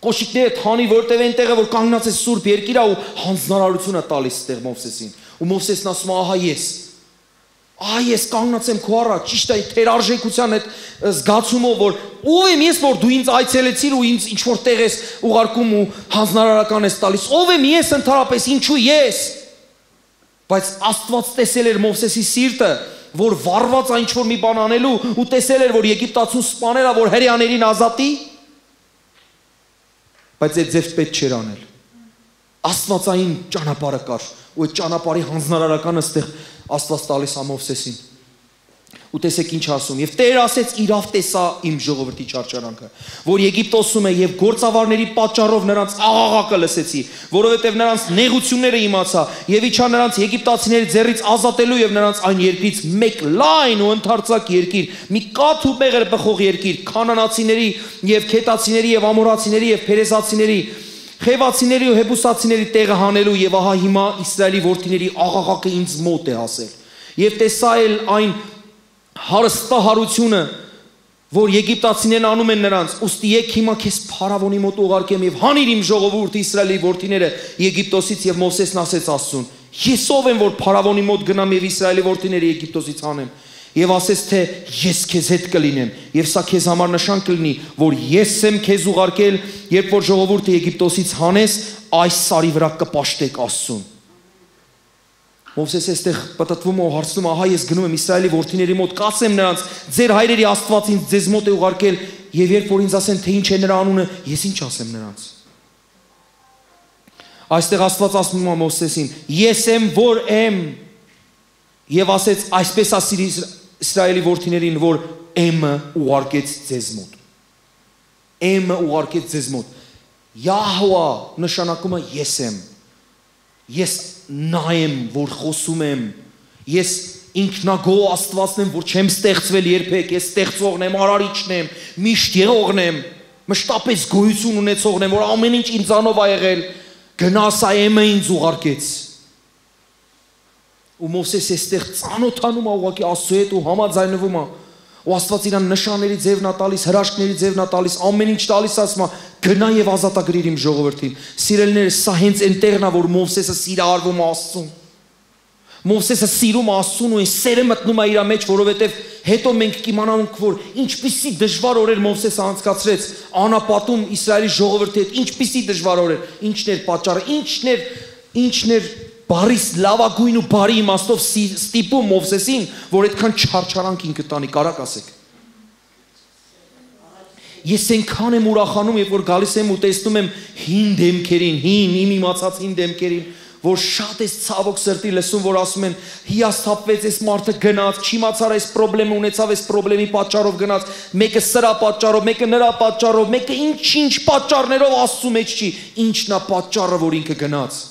կոշիկները թանի, որտեղ այնտեղը որ կանգնած է Սուրբ երկիրը ու հանձնարարությունը տալիս այդտեղ Մովսեսին։ Ու Մովսեսն ասում է, ահա ես Այ ես կանգնած եմ քո առաջ, ճիշտ է, թեր արժեքության այդ զգացումով, որ ով եմ ես, որ դու ինձ այցելեցիր ու ինձ ինչ որ տեղ ես ուղարկում ու հանձնարարական ես տալիս։ Ով եմ ես ընդհանրապես, ինչու ես։ Բայց Աստված տեսել էր Մովսեսի սիրտը, որ վառված է ինչ որ մի բան անելու ու տեսել էր, որ Եգիպտացուն սպանել է, որ հрьяաներին ազատի։ Բայց այդ ձև պետք չէր անել։ Աստվածային ճանապարհը կար, ու այդ ճանապարհի հանձնարարականը ստեղ Աստված տալիս է Մովսեսին։ Ու տեսեք ինչ ասում։ Եվ Տեր ասեց իրավ տեսա իմ ժողովրդի չարչարանքը, որ Եգիպտոսում է եւ գործավարների պատճառով նրանց աղաղակը լսեցի, որովհետեւ նրանց նեղությունները իմացա եւ իջա նրանց եգիպտացիների ձեռից ազատելու եւ նրանց այն երկրից մեկ լայն ու ընդարձակ երկիր, մի կաթ ու մեղր բխող երկիր, կանանացիների եւ քետացիների եւ ամորացիների եւ փերեզացիների Խևացիների ու հեբուսացիների տեղը հանելու եւ ահա հիմա Իսրայելի որդիների աղաղակը ինձ մոտ է հասել։ Եվ տեսա էլ այն հարստահարությունը, որ Եգիպտացիներն անում են նրանց, ուստի եկ հիմա քեզ փարավոնի մոտ ուղարկեմ եւ հանիր իմ ժողովուրդ Իսրայելի որդիները Եգիպտոսից եւ Մովսեսն ասեց Աստծուն. Ես ով եմ որ փարավոնի մոտ գնամ եւ Իսրայելի որդիները Եգիպտոսից հանեմ եւ ասես թե ես քեզ հետ կլինեմ եւ սա քեզ համար նշան կլինի որ ես եմ քեզ ուղարկել երբ որ ժողովուրդը Եգիպտոսից հանես այս սարի վրա կպաշտեք Աստծուն Մովսես էստեղ պատտվում ու հարցնում ահա ես գնում եմ Իսրայելի որդիների մոտ կասեմ նրանց ձեր հայրերի Աստվածին ձեզ մոտ է ուղարկել եւ երբ որ ինձ ասեն թե ինչ է նրա անունը ես ինչ ասեմ նրանց Այստեղ Աստված ասում է Մովսեսին ես եմ որ եմ եւ ասեց այսպես ասիր Իսրայելի որդիներին, որ Էմը ուղարկեց ձեզ մոտ։ Էմը ուղարկեց ձեզ մոտ։ Յահուա նշանակում է ես եմ։ Ես նա եմ, որ խոսում եմ։ Ես ինքնագո Աստվածն եմ, որ չեմ ստեղծվել երբեք, ես ստեղծողն եմ, արարիչն եմ, միշտ եղողն եմ, մշտապես գոյություն ունեցողն եմ, որ ամեն ինչ ինձանով ա եղել։ Գնաս այ ինձ ուղարկեց ու Մովսես էստեղ ծանոթանում է ուղակի Աստծո հետ ու համաձայնվում է ու Աստված իրան նշանների ձևն է տալիս, հրաշքների ձևն է տալիս, ամեն ինչ տալիս ասում է գնա եւ ազատագրիր իմ ժողովրդին։ Սիրելիները, սա հենց այնտեղն է, որ Մովսեսը սիրարվում Աստծուն։ Մովսեսը սիրում Աստծուն ու այն սերը մտնում է իր մեջ, որովհետև հետո մենք կիմանանք, որ ինչպիսի դժվար օրեր Մովսեսը անցկացրեց անապատում Իսրայելի ժողովրդի հետ, ինչպիսի դժվար օրեր, ինչն էր պատճառը, ինչն էր, ինչն էր բարիս լավագույն ու բարի իմաստով ստիպում Մովսեսին, որ այդքան չարչարանքին կտանի, կարակ ասեք։ Ես այնքան եմ ուրախանում, երբ որ գալիս եմ ու տեսնում եմ հին դեմքերին, հին իմ իմացած հին դեմքերին, որ շատ էս ցավոք սրտի լսում, որ ասում են հիասթափվեց այս մարդը գնաց, չիմացար այս խնդրեմը ունեցավ, այս խնդրեմի պատճառով գնաց, մեկը սրա պատճառով, մեկը նրա պատճառով, մեկը ինչ-ինչ պատճառներով Աստծու մեջ չի, ինչն է պատճառը, որ ինքը գնաց։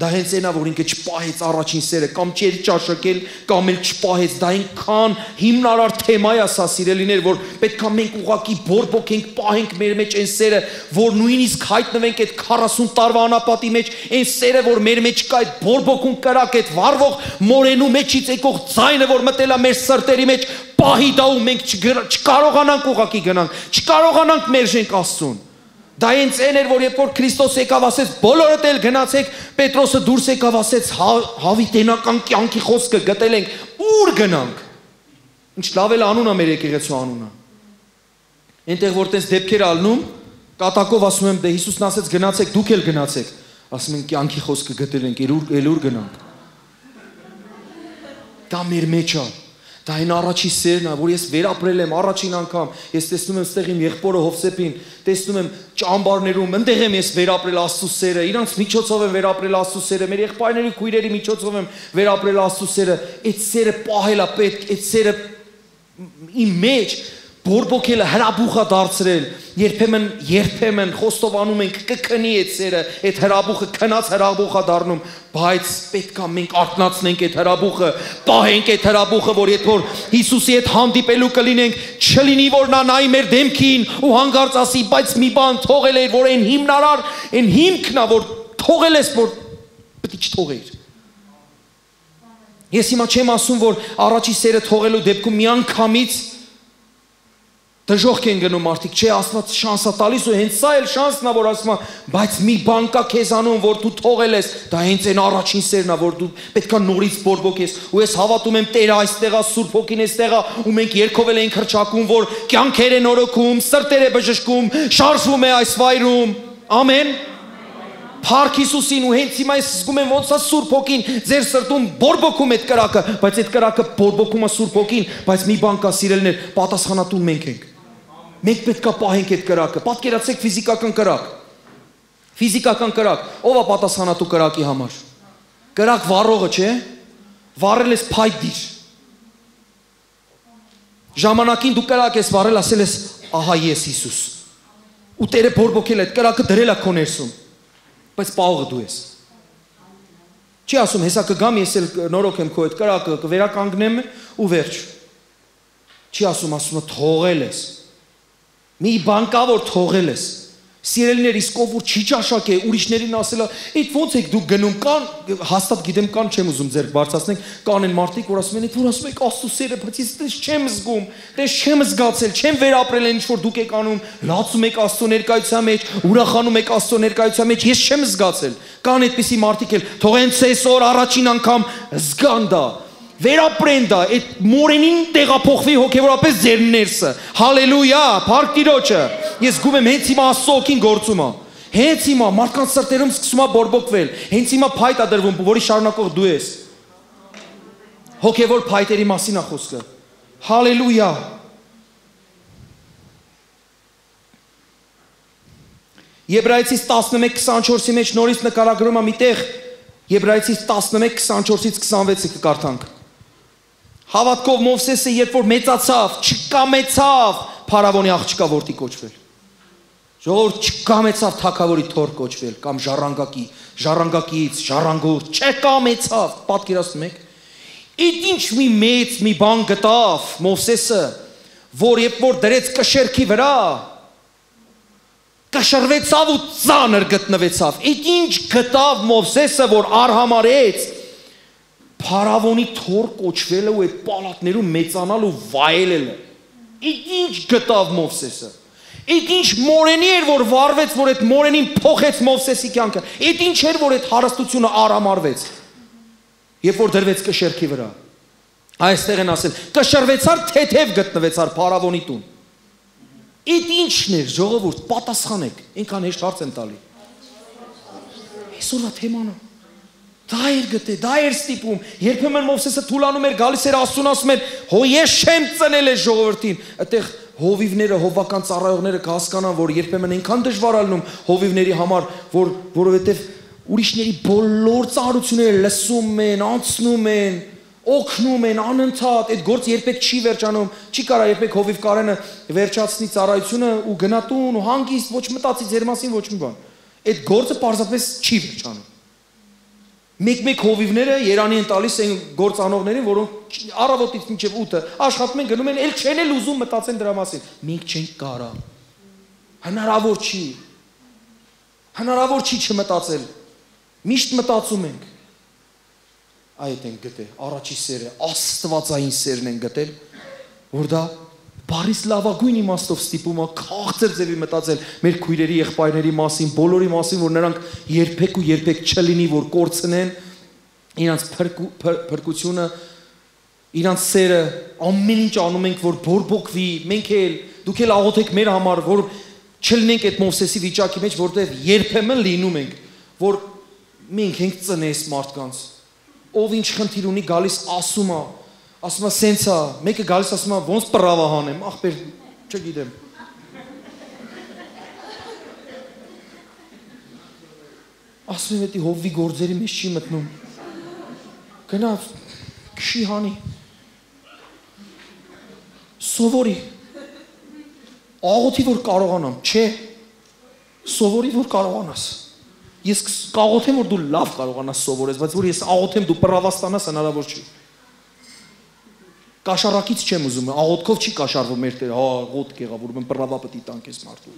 Դա հենց այնա, որ ինքը չպահեց առաջին սերը, կամ չեր ճաշակել, կամ էլ չպահեց, դա այնքան հիմնարար թեմա է սա սիրելիներ, որ պետքա մենք ուղակի բորբոքենք, պահենք մեր մեջ այն սերը, որ նույնիսկ հայտնվենք այդ 40 տարվա անապատի մեջ, այն սերը, որ մեր մեջ կա այդ բորբոքուն կրակ, այդ վառվող մորենու մեջից եկող ձայնը, որ մտել է մեր սրտերի մեջ, պահի դա ու մենք չկարողանանք ուղակի գնանք, չկարողանանք մերժենք Աստծուն։ Դա ինձ այն էր, որ երբ որ Քրիստոս եկավ, ասեց, բոլորդ էլ գնացեք, Պետրոսը դուրս եկավ, ասեց, հավիտենական կյանքի խոսքը գտել ենք, ուր գնանք։ Ինչ լավ էլ անուն է մեր եկեղեցու անունը։ Այնտեղ որ տես դեպքեր ալնում, կատակով ասում եմ, դե Հիսուսն ասեց գնացեք, դուք էլ գնացեք։ Ասում են կյանքի խոսքը գտել ենք, ելուր ելուր գնանք։ Դա մեր մեջ է։ Դա այն առաջի սերն է, որ ես վերապրել եմ առաջին անգամ։ Ես տեսնում եմ ստեղ իմ եղբորը Հովսեփին, տեսնում եմ ճամբարներում, ընդեղ եմ ես վերապրել Աստծո սերը, իրանց միջոցով եմ վերապրել Աստծո սերը, մեր եղբայրների քույրերի միջոցով եմ վերապրել Աստծո սերը։ Այդ սերը պահելա պետք, այդ սերը իմ մեջ բորբոքելը հրաբուխա դարձրել երբեմն երբեմն խոստովանում ենք կքնի այդ սերը այդ հրաբուխը քնած հրաբուխա դառնում բայց պետքա մենք արտնացնենք այդ հրաբուխը պահենք այդ հրաբուխը որ եթե որ Հիսուսի հետ հանդիպելու կլինենք չլինի որ նա նայի մեր դեմքին ու հանգարց ասի բայց մի բան թողել էր որ այն հիմնարար այն հիմքն է որ թողել ես որ պետք է չթողեր Ես հիմա չեմ ասում, որ առաջի սերը թողելու դեպքում միանգամից դժոխք են գնում մարդիկ, չէ, Աստված շանսա տալիս ու հենց սա էլ շանսն է, որ ասում է, բայց մի բան կա քեզ անում, որ դու թողել ես, դա հենց այն առաջին սերն է, որ դու պետքա նորից բորբոքես։ Ու ես հավատում եմ Տերը այստեղ է, Սուրբ Հոգին այստեղ է, ու մենք երկով ենք հրճակում, որ կյանքեր են օրոքում, սրտեր է բժշկում, շարժվում է այս վայրում։ Ամեն։ Փառք Հիսուսին ու հենց հիմա ես զգում եմ ոնց է Սուրբ Հոգին ձեր սրտում բորբոքում այդ կրակը, բայց այդ կրակը բորբոքում է Սուրբ Հոգին, բայց մի բան կա սիրելներ, պատասխանատուն մենք ենք։ Մենք պետքա պահենք այդ կրակը։ Պատկերացեք ֆիզիկական կրակ։ Ֆիզիկական կրակ, ով է պատասխանատու կրակի համար։ Կրակ վառողը, չէ՞։ Վառել ես փայտիր։ Ժամանակին դու կրակ ես վառել, ասել ես, ահա ես Հիսուս։ Ու Տերը բորբոքել այդ կրակը դրել է քո ներսում։ Բայց պահողը դու ես։ Չի ասում, հեսա կգամ, ես էլ նորոք եմ քո այդ կրակը, կվերականգնեմ ու վերջ։ Չի ասում, ասում է թողել ես Մի բան կա որ թողել ես։ Սիրելիներ իսկով որ չի ճաշակ է, ուրիշներին ասելա, «Էդ ո՞նց եք դու գնում կան, հաստատ գիտեմ կան չեմ ուզում ձեր բարձրացնենք, կան են մարդիկ, որ ասում են, «Էդ որ ասում եք Աստծո սերը, բայց ես դες չեմ զգում, դες չեմ զգացել, չեմ վերապրել այն ինչ որ դուք եք անում, լացում եք Աստծո ներկայության մեջ, ուրախանում եք Աստծո ներկայության մեջ, ես չեմ զգացել»։ Կան այդպիսի մարդիկ էլ, թող հենց այսօր առաջին անգամ զգան դա, վերապրեն դա, այդ մորենին տեղափոխվի հոգևորապես ձեր ներսը։ Հալելույա, փառք Տիրոջը։ Ես գում եմ հենց հիմա Աստծո ոգին գործում է։ Հենց հիմա մարդկանց սրտերում սկսում է բորբոքվել։ Հենց հիմա փայտ է դրվում, որի շարունակող դու ես։ Հոգևոր փայտերի մասին է խոսքը։ Հալելույա։ Եբրայեցիս 11:24-ի մեջ նորից նկարագրում է միտեղ Եբրայեցիս 11:24-ից 26-ը կկարդանք։ Հավատքով Մովսեսը երբ որ մեծացավ, չկամեցավ փարավոնի աղջկա որդի կոչվել։ Ժողովուրդ չկամեցավ թակավորի թոր կոչվել կամ ժառանգակի, ժառանգակից, ժառանգուր, չկամեցավ, պատկերացնում եք։ Իդ ինչ մի մեծ մի բան գտավ Մովսեսը, որ երբ որ դրեց կշերքի վրա, կշռվեցավ ու ծանր գտնվեցավ։ Իդ ինչ գտավ Մովսեսը, որ արհամարեց Փարավոնի թոր կոչվելը ու այդ պալատներում մեծանալ ու վայելելը։ Իդ ինչ գտավ Մովսեսը։ Իդ ինչ մորենի էր որ վառվեց, որ այդ մորենին փոխեց Մովսեսի կյանքը։ Իդ ինչ էր որ այդ հարստությունը արամարվեց։ Երբ որ դրվեց կշերքի վրա։ Այստեղ են ասել, կշռվեցար թեթև գտնվեցար Փարավոնի տուն։ Իդ ինչն էր ժողովուրդ, պատասխանեք։ Ինքան հեշտ հարց են տալի։ Այսօրվա թեման է Դա էր գտե, դա էր ստիպում։ Երբեմն Մովսեսը թուլանում էր, գալիս էր Աստուն ասում էր. «Հո ես չեմ ծնել այս ժողովրդին»։ Այդտեղ հովիվները, հովական ծառայողները կհասկանան, որ երբեմն այնքան դժվար ալնում հովիվների համար, որ որովհետև ուրիշների բոլոր ծառությունները լսում են, անցնում են, օգնում են անընդհատ, այդ գործ երբեք չի վերջանում, չի կարա երբեք հովիվ կարենը վերջացնի ծառայությունը ու գնա տուն ու հանգիստ ոչ մտածի ձեր մասին ոչ մի բան։ Այդ գործը պարզապես չի վերջանում։ Մեկ-մեկ հովիվները Երանի են տալիս այն գործանողներին, որոնք առավոտից մինչև 8-ը աշխատում են, գնում են, ել չեն էլ ուզում մտածեն դրա մասին։ Մենք չենք կարա։ Հնարավոր չի։ Հնարավոր չի չմտածել։ Միշտ մտածում ենք այդ են գտել, առաջի սերը, աստվածային սերն են գտել, որ դա բարիս լավագույն իմաստով ստիպում է քաղցր ձևի մտածել մեր քույրերի եղբայրների մասին, բոլորի մասին, որ նրանք երբեք ու երբեք չլինի, որ կորցնեն իրանց փրկությունը, իրանց սերը, ամեն ինչ անում ենք, որ բորբոքվի, մենք էլ, դուք էլ աղոթեք մեր համար, որ չլինենք այդ Մովսեսի վիճակի մեջ, որտեղ երբեմն լինում ենք, որ մենք ենք ծնես մարդկանց ով ինչ խնդիր ունի գալիս ասում է ասում է սենց է մեկը գալիս ասում է ոնց պրավա հանեմ ախպեր չգիտեմ ասում եմ դի հովվի գործերի մեջ չի մտնում գնա քշի հանի սովորի աղոթի որ կարողանամ չէ սովորի որ կարողանաս Ես կաղոթեմ որ դու լավ կարողանաս սովորես, բայց որ ես աղոթեմ դու պրավաստանաս հնարավոր չի։ Կաշառակից չեմ ուզում, աղոթքով չի կաշառվում մեր Տերը, հա, աղոթք եղա, որ մեն պրավա պետք տանք ես մարդու։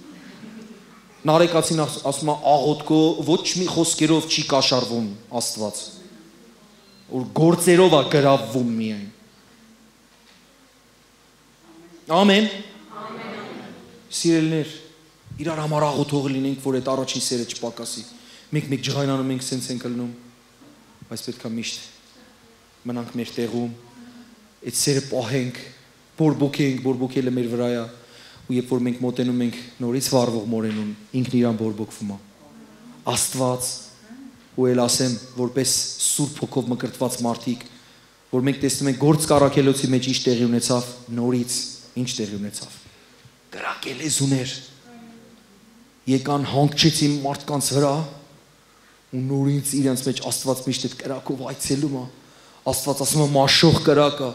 Նարեկացին ասում է աղոթքով ոչ մի խոսքերով չի կաշառվում Աստված։ Որ գործերով է գրավվում միայն։ Ամեն։ Ամեն։ Սիրելներ, իրար համար աղոթող լինենք, որ այդ առաջին սերը չպակասի մեկ-մեկ ջղայնանում ենք, սենց ենք լնում, բայց պետք է միշտ մնանք մեր տեղում, այդ սերը պահենք, բորբոքենք, բորբոքելը մեր վրա է, ու երբ որ մենք մոտենում ենք նորից վառվող մորենուն, ինքն իրան բորբոքվում է։ Աստված ու էլ ասեմ, որպես սուրբ հոգով մկրտված մարդիկ, որ մենք տեսնում ենք գործ կարակելոցի մեջ ինչ տեղի ունեցավ, նորից ինչ տեղի ունեցավ։ Գրակել էզուներ եկան հանգչեցին մարդկանց վրա, ու նորից իրենց մեջ Աստված միշտ այդ կրակով այցելում է։ Աստված ասում է մաշող կրակը,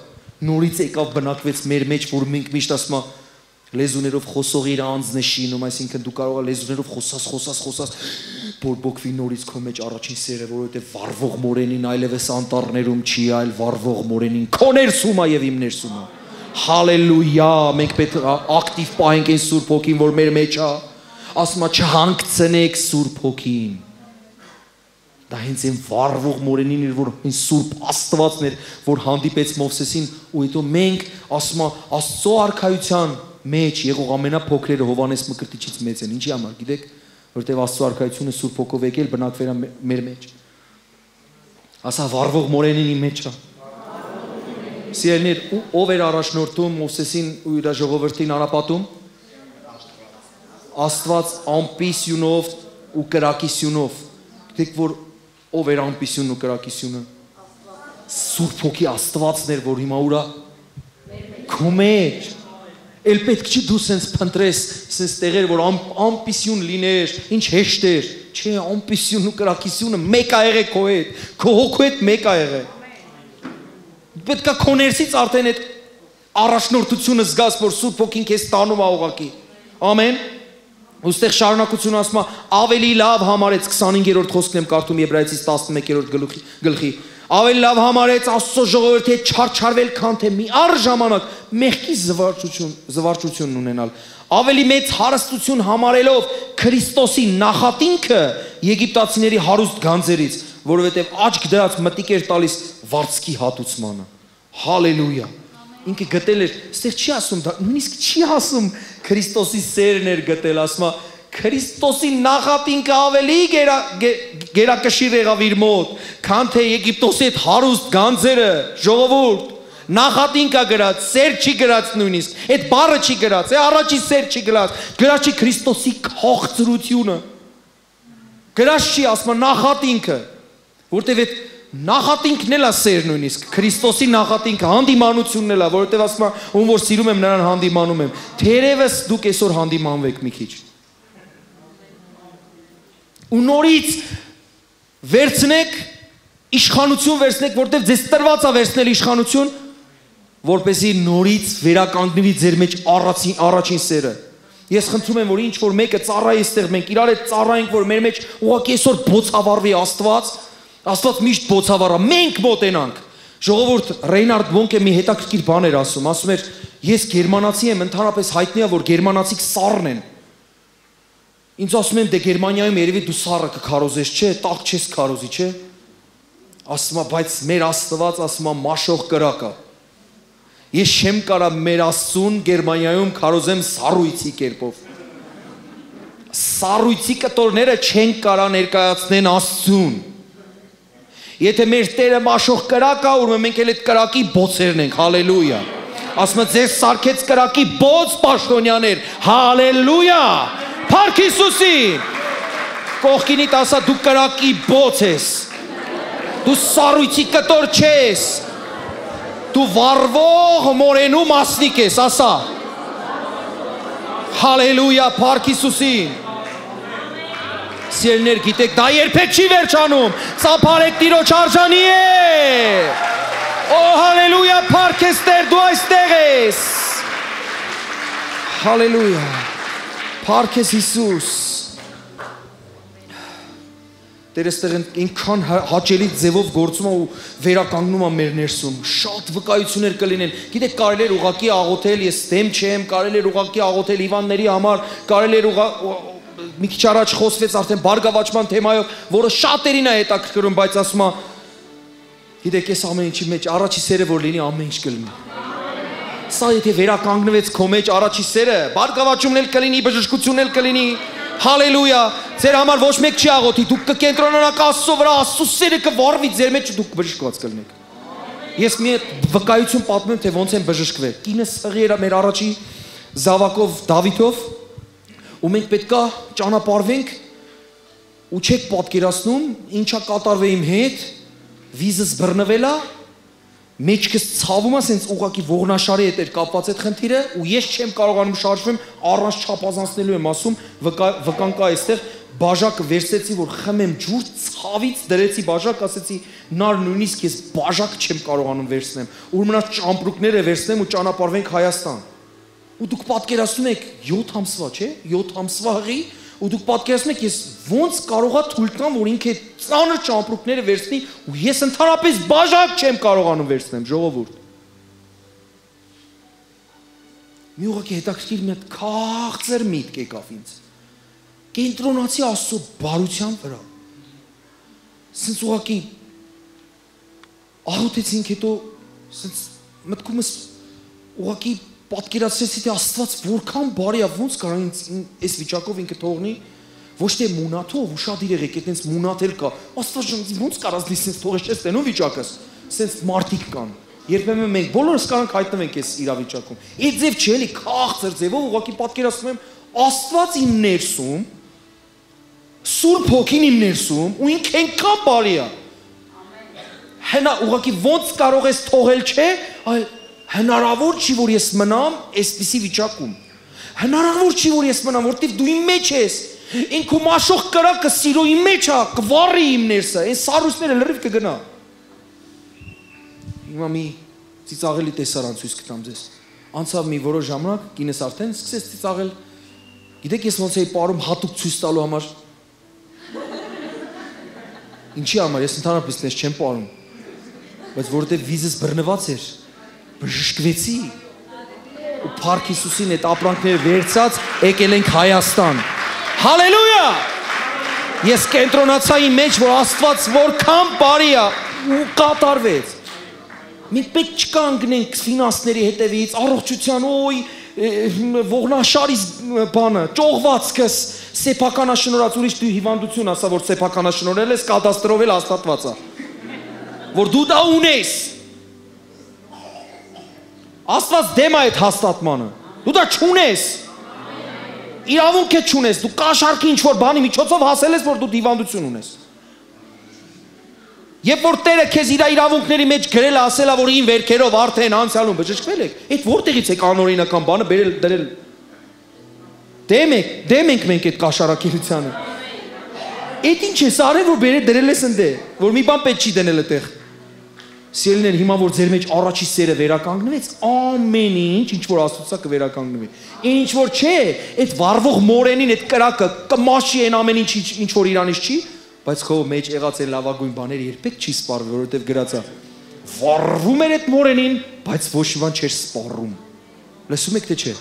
նորից եկավ բնակվեց մեր մեջ, որ մենք միշտ ասում լեզուներով խոսող իր անձն է շինում, այսինքն դու կարող ես լեզուներով խոսած, խոսած, խոսած, բորբոքվի նորից քո մեջ առաջին սերը, որովհետև վառվող մորենին այլևս անտառներում չի, այլ վառվող մորենին քո ներսում է եւ իմ ներսում է։ Հալելույա, մենք պետք է ակտիվ պահենք այն Սուրբ Հոգին, որ մեր մեջ է։ Ասում է չհանգցնեք Սուրբ Հոգին Դա հենց այն վառվող մորենին էր, որ այն Սուրբ Աստվածն էր, որ հանդիպեց Մովսեսին ու հետո մենք ասում է Աստծո արքայության մեջ եղող ամենափոքրերը Հովանես Մկրտիչից մեծ են։ Ինչի համար, գիտեք, որտեղ Աստծո արքայությունը Սուրբ Հոգով եկել բնակվերա մեր մեջ։ Ասա վառվող մորենին իմ մեջ է։ Սիրելիներ, ով էր առաջնորդում Մովսեսին ու իր ժողովրդին անապատում։ Աստված ամպիսյունով ու կրակիսյունով։ Գիտեք, որ ով էր ամպիսյունն ու կրակիսյունը Սուրբ հոգի Աստվածն էր որ հիմա ուրա քո մեջ էլ պետք չի դու սենց փնտրես սենց տեղեր որ ամպիսյուն լիներ ինչ հեշտ էր չէ ամպիսյունն ու կրակիսյունը մեկ ա եղե քո հետ քո հոգու հետ մեկ ա եղե պետքա քո ներսից արդեն այդ առաջնորդությունը զգաս որ Սուրբ հոգին քեզ տանում ա ուղակի ամեն Ոստեղ շարունակությունը ասում է ավելի լավ համարեց 25-րդ խոսքն եմ կարդում Եբրայեցից 11-րդ գլխի գլխի. Ավելի լավ համարեց Աստծո ժողովրդի հետ չարչարվել քան թե մի առ ժամանակ մեղքի զվարճություն զվարճություն ունենալ. Ավելի մեծ հարստություն համարելով Քրիստոսի նախատինքը եգիպտացիների հարուստ գանձերից որովհետև աչք դրած մտիկ էր տալիս վարձքի հատուցմանը հալելույա ինքը գտել էր, այստեղ չի ասում դա, նույնիսկ չի ասում Քրիստոսի սերն էր գտել, ասում է Քրիստոսի նախատինքը ավելի գերակշիռ եղավ իր մոտ, քան թե Եգիպտոսի այդ հարուստ գանձերը, ժողովուրդ նախատինքա գրած, սեր չի գրած նույնիսկ, այդ բառը չի գրած, է առաջի սեր չի գրած, գրած չի Քրիստոսի խողծրությունը։ Գրած չի ասում նախատինքը, որտեվ այդ նախատինքն էլ է սեր նույնիսկ Քրիստոսի նախատինքը հանդիմանությունն էլ է որովհետև ասում է ում որ սիրում եմ նրան հանդիմանում եմ թերևս դուք այսօր հանդիմանվեք մի քիչ ու նորից վերցնեք իշխանություն վերցնեք, որտեղ ձեզ տրված է վերցնել իշխանություն, որպեսի նորից վերականգնվի ձեր մեջ առաջին առաջին սերը։ Ես խնդրում եմ, որ ինչ որ մեկը ծառայի այստեղ մենք իրար հետ ծառայենք, որ մեր մեջ ուղղակի այսօր բոցավառվի Աստված, Աստված միշտ բոցավառա։ Մենք մոտենանք։ Ժողովուրդ Ռեյնարդ Բոնկը մի հետաքրքիր բան էր ասում, ասում էր, ես գերմանացի եմ, ընդհանրապես հայտնի է, որ գերմանացիք սառն են։ Ինձ ասում են, դե Գերմանիայում երևի դու սառը կքարոզես, չէ, տակ չես քարոզի, չէ։ Ասում է, բայց մեր Աստված ասում է մաշող կրակա։ Ես չեմ կարա մեր Աստծուն Գերմանիայում քարոզեմ սառույցի կերպով։ Սառույցի կտորները չեն կարա ներկայացնեն Աստծուն։ Եթե մեր Տերը մաշող կրակ է, ուրեմն մենք էլ այդ կրակի բոցերն ենք։ Հալելույա։ Ասում է ձեր սարքեց կրակի բոց պաշտոնյաներ։ Հալելույա։ Փառք Հիսուսին։ Կողքինիդ ասա դու կրակի բոց ես։ Դու սառույցի կտոր չես։ Դու վառվող մորենու մասնիկ ես, ասա։ Հալելույա, Փառք Հիսուսին։ Սիրներ, գիտեք, դա երբեք չի վերջանում։ Ծափարեք Տիրոջ արժանի է։ Օ, հալելույա, փառք ես Տեր, դու այստեղ ես։ Հալելույա։ Փառք ես Հիսուս։ Տերը ստեղ ինքան հա- հաճելի ձևով գործում է ու վերականգնում է մեր ներսում։ Շատ վկայություններ կլինեն։ Գիտեք, կարելի է ուղակի աղոթել, ես դեմ չեմ, կարելի է ուղակի աղոթել Իվանների համար, կարելի է մի քիչ առաջ խոսվեց արդեն բարգավաճման թեմայով, որը շատերին է հետաքրքրում, բայց ասում է գիտեք, ես ամեն ինչի մեջ առաջի սերը որ լինի, ամեն ինչ կլինի։ Սա եթե վերականգնվեց քո մեջ առաջի սերը, բարգավաճումն էլ կլինի, բժշկությունն էլ կլինի, Հալելույա։ Ձեր համար ոչ մեկ չի աղոթի, դուք կկենտրոնանաք Աստծո վրա, Աստծո սերը կվառվի ձեր մեջ ու դուք բժշկված կլինեք։ Ես մի վկայություն պատմեմ, թե ոնց են բժշկվել։ Կինս սղի էր մեր առաջի Զավակով Դավիթով, ու մենք պետքա ճանապարհվենք ու չեք պատկերացնում ինչա կատարվե իմ հետ վիզս բռնվելա մեջքս ցավում է սենց ուղակի ողնաշարի հետ էր կապված այդ խնդիրը ու ես չեմ կարողանում շարժվեմ առանց չափազանցնելու եմ ասում վկա, վկան կա այստեղ բաժակը վերցեցի որ խմեմ ջուր ցավից դրեցի բաժակ ասեցի նար նույնիսկ ես բաժակ չեմ կարողանում վերցնեմ ու մնաց ճամպրուկները վերցնեմ ու ճանապարհվենք Հայաստան ու դուք պատկերացնում եք 7 ամսվա, չէ՞, 7 ամսվա հղի ու դուք պատկերացնում եք ես ոնց կարողա թույլ տամ որ ինքը ծանր ճամպրուկները վերցնի ու ես ընդհանրապես բաժակ չեմ կարողանում վերցնեմ ժողովուրդ մի ուղղակի հետաքրքիր մի հատ քաղցր միտք եկավ ինձ կենտրոնացի աստծո բարության վրա սենց ուղղակի աղոթեցինք հետո սենց մտքումս ուղղակի պատկերացրեցի թե Աստված որքան բարի է, ոնց կարող ինձ այս վիճակով ինքը թողնի, ոչ թե մունաթով, ուշադիր եղեք, այդպես մունաթել կա։ Աստված ջան, ոնց կարաս դի sense թողես չես տենում վիճակս։ Sense մարտիկ կան։ Երբեմն մենք բոլորս կարող հայտնվենք այս իրավիճակում։ Այդ ձև չէ էլի քաղցր ձևով ուղղակի պատկերացնում եմ Աստված իմ ներսում Սուրբ հոգին իմ ներսում ու ինքը այնքան բարի է։ Հենա ուղղակի ոնց կարող ես թողել չէ, այլ հնարավոր չի որ ես մնամ այսպիսի վիճակում հնարավոր չի որ ես մնամ որտեվ դու իմ մեջ ես ինքու մաշող կրակը սիրո իմ մեջ է կվառի իմ ներսը այն սարուսները լրիվ կգնա հիմա մի ծիծաղելի տեսարան ցույց կտամ ձեզ անցավ մի որոշ ժամանակ կինս արդեն սկսեց ծիծաղել գիտեք ես ոնց էի ապարում հատուկ ցույց տալու համար ինչի համար ես ընդհանրապես դες չեմ ապարում բայց որովհետեւ վիզս բռնված էր բժշկվեցի ու Փառք Հիսուսին այդ ապրանքները վերցած եկել ենք Հայաստան։ Հալելույա։ Ես կենտրոնացա իմ մեջ, որ Աստված որքան բարի է ու կատարվեց։ Մենք պետք չկանգնենք ֆինանսների հետևից, առողջության, օй, ողնաշարի բանը, ճողվածքս, սեփականաշնորած ուրիշ դու հիվանդություն ասա, որ սեփականաշնորել ես, կադաստրով էլ հաստատված է։ Որ դու դա ունես, Աստված դեմ է այդ հաստատմանը։ Դու դա չունես։ Իրավունք է չունես։ Դու կաշառքի ինչ որ բանի միջոցով հասել ես, որ դու դիվանդություն ունես։ Երբ որ Տերը քեզ իր իրավունքների մեջ գրել ասելա, որ ին վերքերով արդեն անցյալում բժշկվել եք, այդ որտեղից է կանոնինական բանը բերել դրել։ Դեմ եք, դեմ ենք մենք այդ կաշառակերությանը։ Էդ ինչ է, սա արել որ բերել դրել ես ընդ է, որ մի բան պետք չի դնել այդտեղ։ Սիրելիներ, հիմա որ ձեր մեջ առաջի սերը վերականգնվեց, ամեն ինչ, ինչ որ Աստծո կվերականգնվի։ Ինչ որ չէ, այդ վառվող մորենին, այդ կրակը կմաշի այն ամեն ինչ ինչ որ իրանից չի, բայց քո մեջ եղած այն լավագույն բաները երբեք չի սպառվի, որովհետև գրածա վառվում էր այդ մորենին, բայց ոչ մի բան չէր սպառում։ Լսում եք թե չէ։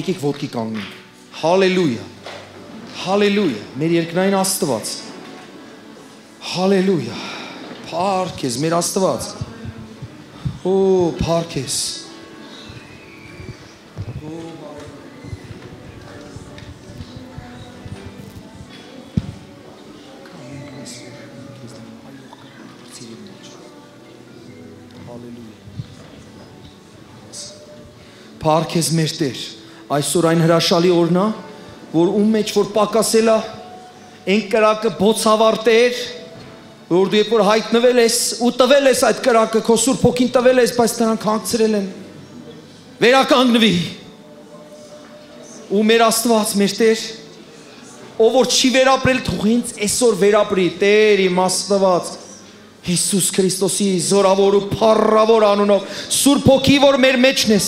Եկեք ոտքի կանգնենք։ Հալելույա։ Հալելույա։ Մեր երկնային Աստված։ Հալելույա։ Փառք ես մեր Աստված։ Օ, փառք ես։ Փառք ես մեր Տեր։ Այսօր այն հրաշալի օրն է, որ ում մեջ որ պակասել է, այն կրակը բոցավար Տեր, որ դու երբ որ հայտնվել ես ու տվել ես այդ կրակը, քո Սուրբ Հոգին տվել ես, բայց նրանք հանգցրել են։ Վերականգնվի։ Ու մեր Աստված, մեր Տեր, ով որ չի վերապրել, թող ինձ այսօր վերապրի, Տեր իմ Աստված։ Հիսուս Քրիստոսի զորավոր ու փառավոր անունով Սուրբ Հոգի որ մեր մեջն ես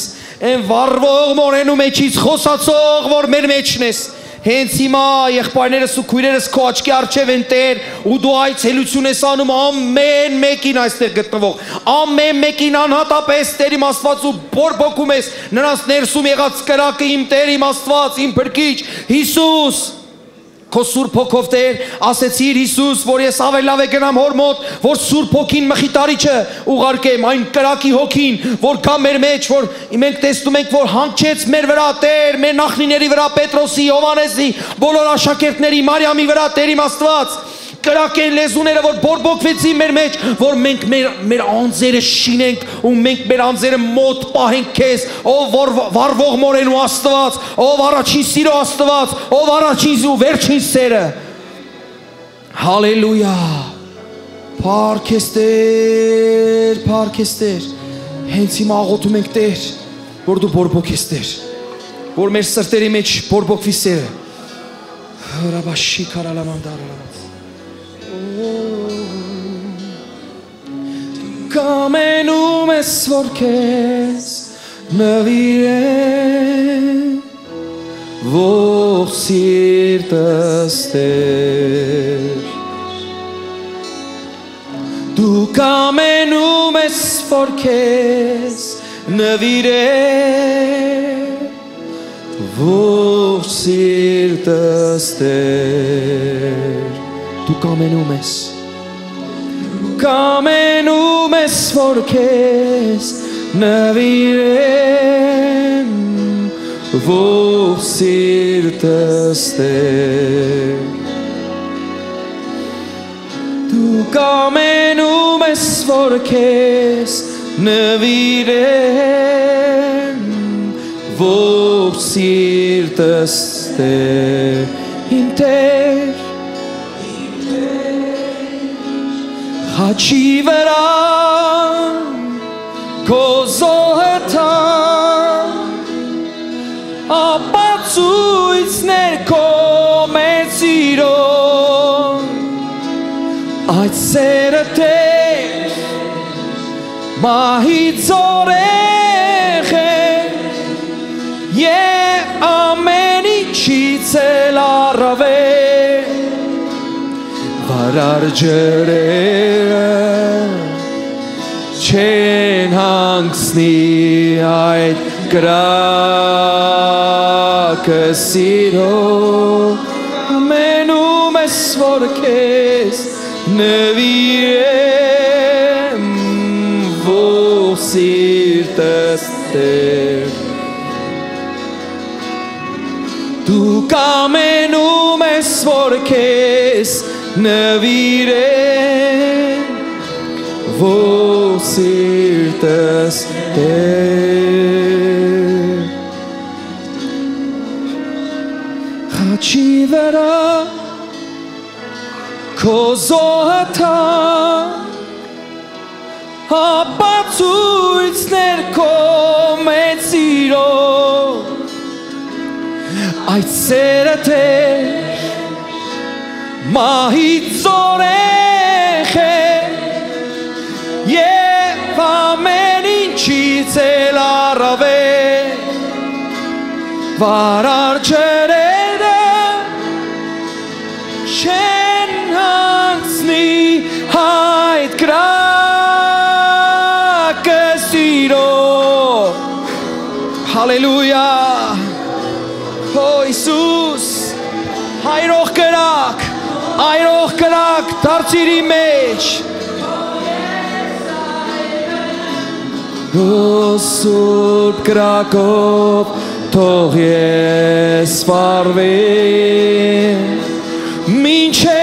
այն վառվող մորենու մեջից խոսացող որ մեր մեջն ես հենց հիմա եղբայրներս ու քույրերս քո աչքի առջև են Տեր ու դու այցելություն ես անում ամեն մեկին այստեղ գտնվող ամեն մեկին անհատապես Տեր իմ Աստված ու բորբոքում ես նրանց ներսում եղած կրակը իմ Տեր իմ Աստված իմ փրկիչ Հիսուս Քո Սուրբ Հոգով Տեր, ասեցիր Հիսուս, որ ես ավելի լավ է գնամ հոր մոտ, որ Սուրբ Հոգին մխիտարիչը ուղարկեմ, այն կրակի հոգին, որ կա մեր մեջ, որ մենք տեսնում ենք, որ հանգչեց մեր վրա Տեր, մեր նախնիների վրա Պետրոսի, Հովանեսի, բոլոր աշակերտների, Մարիամի վրա Տեր իմ Աստված կրակեն լեզուները, որ բորբոքվեցին մեր մեջ, որ մենք մեր մեր անձերը շինենք ու մենք մեր անձերը մոտ պահենք քեզ, ով վառվող մորեն ու Աստված, ով առաջին սիրո Աստված, ով առաջին ու վերջին սերը։ Հալելույա։ Փառքես Տեր, փառքես Տեր։ Հենց հիմա աղոթում ենք Տեր, որ դու բորբոքես Տեր, որ մեր սրտերի մեջ բորբոքվի սերը։ Հրաբաշի կարալամանդարալամաց կամենում ես որ քեզ նվիրեմ ող սիրտս տեր դու կամենում ես որ քեզ նվիրեմ ող սիրտս տեր դու կամենում ես կամենում ես որ քեզ նվիրեմ ով սիրտս տեր դու կամենում ես որ քեզ նվիրեմ ով սիրտս տեր իմ տեր Հաչի վրա քո զոհթա ապացույցներ քո մեծ սիրո այդ սերը տեր մահից օրեղ է եւ ամեն ինչից էլ առավել վարար ջրերը չեն հանգցնի այդ կրակը սիրո ամենում ես որ քեզ նվիրեմ ով սիրտս տեր դու կամենում ես որ քեզ նվիրեմ ով սիրտս տեր Հաչի վրա քո զոհթա ապացույցներ քո մեծ սիրո այդ սերը տեր մահից զորեղ է Եվ ամեն ինչից էլ առավել Վարար ջրերը չեն այրող կրակ դարձիրի մեջ Սուրբ կրակով թող ես վարվի Մինչև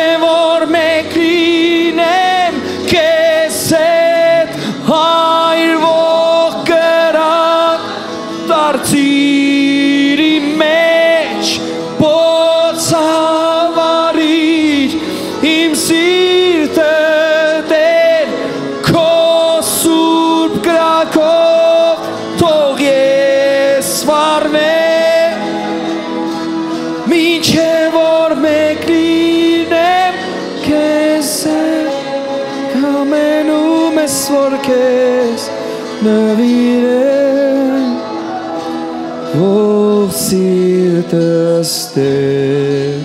տեր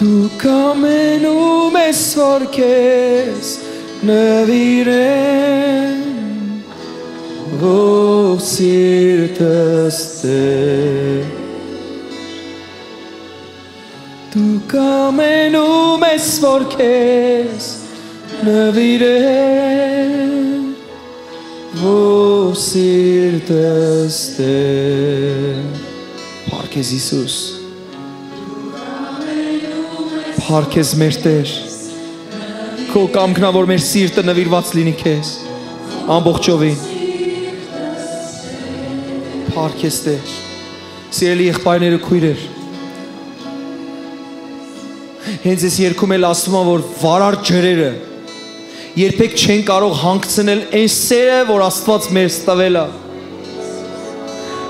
դու կամենում ես որ քեզ նվիրեմ ով սիրտս տեր դու կամենում ես որ քեզ նվիրեմ ով սիրտս տեր Փարքեզ Հիսուս Փարքեզ մեր Տեր Քո կամքն ա որ մեր սիրտը նվիրված լինի քեզ ամբողջովին Փարքեզ Տեր Սիրելի եղբայրները քույրեր Հենց այս երկում էլ ասում եմ որ վարար ջրերը երբեք չեն կարող հանգցնել այն սերը, որ Աստված մեզ տվել է։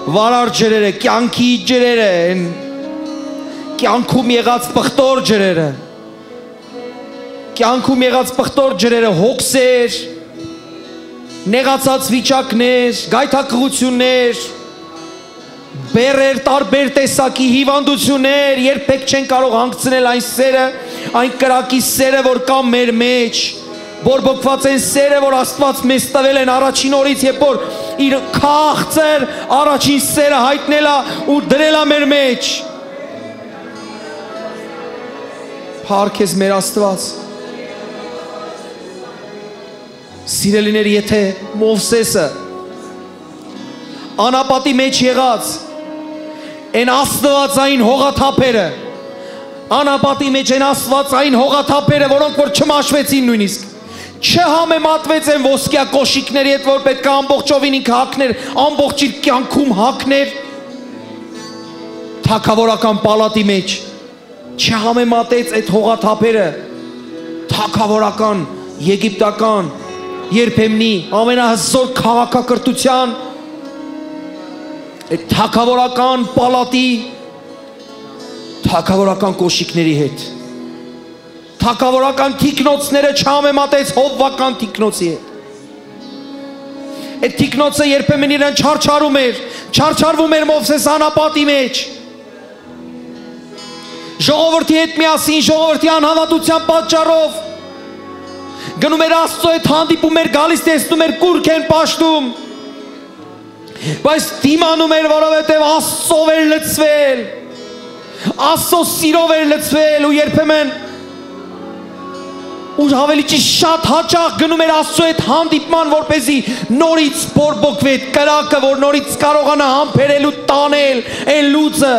Վարար ջրերը, կյանքի ջրերը, այն կյանքում եղած պղտոր ջրերը։ Կյանքում եղած պղտոր ջրերը հոգսեր, նեղացած վիճակներ, գայթակղություններ, բերեր տարբեր տեսակի հիվանդություններ երբեք չեն կարող հանգցնել այն սերը, այն կրակի սերը, որ կա մեր մեջ, բորբոքված են սերը, որ Աստված մեզ տվել են առաջին օրից, երբ որ իր քաղցր առաջին սերը հայտնելա ու դրելա մեր մեջ։ Փառքեզ մեր Աստված։ Սիրելիներ, եթե Մովսեսը անապատի մեջ եղած այն աստվածային հողաթափերը անապատի մեջ են աստվածային հողաթափերը, որոնք որ չմաշվեցին նույնիսկ չհամեմատվեց են ոսկյա կոշիկների հետ, որ պետք է ամբողջովին ինքը հակներ, ամբողջ իր կյանքում հակներ թակավորական պալատի մեջ չհամեմատեց այդ հողաթափերը թակավորական եգիպտական երբեմնի ամենահզոր քաղաքակրթության այդ թակավորական պալատի թակավորական կոշիկների հետ թակավորական թիկնոցները չհամեմատեց հովվական թիկնոցի հետ այդ թիկնոցը երբեմն իրեն չարչարում էր չարչարվում էր Մովսես անապատի մեջ ժողովրդի հետ միասին ժողովրդի անհավատության պատճառով գնում էր Աստծո հետ հանդիպում էր գալիս տեսնում էր կուրք են պաշտում բայց դիմանում էր որովհետև Աստծով էր լծվել Աստծո սիրով էր լծվել ու երբեմն ու ավելի ճիշտ շատ հաճախ գնում էր Աստծո հետ հանդիպման, որ เป զի նորից բորբոքվի այդ կրակը, որ նորից կարողանա համբերել ու տանել այն լուծը։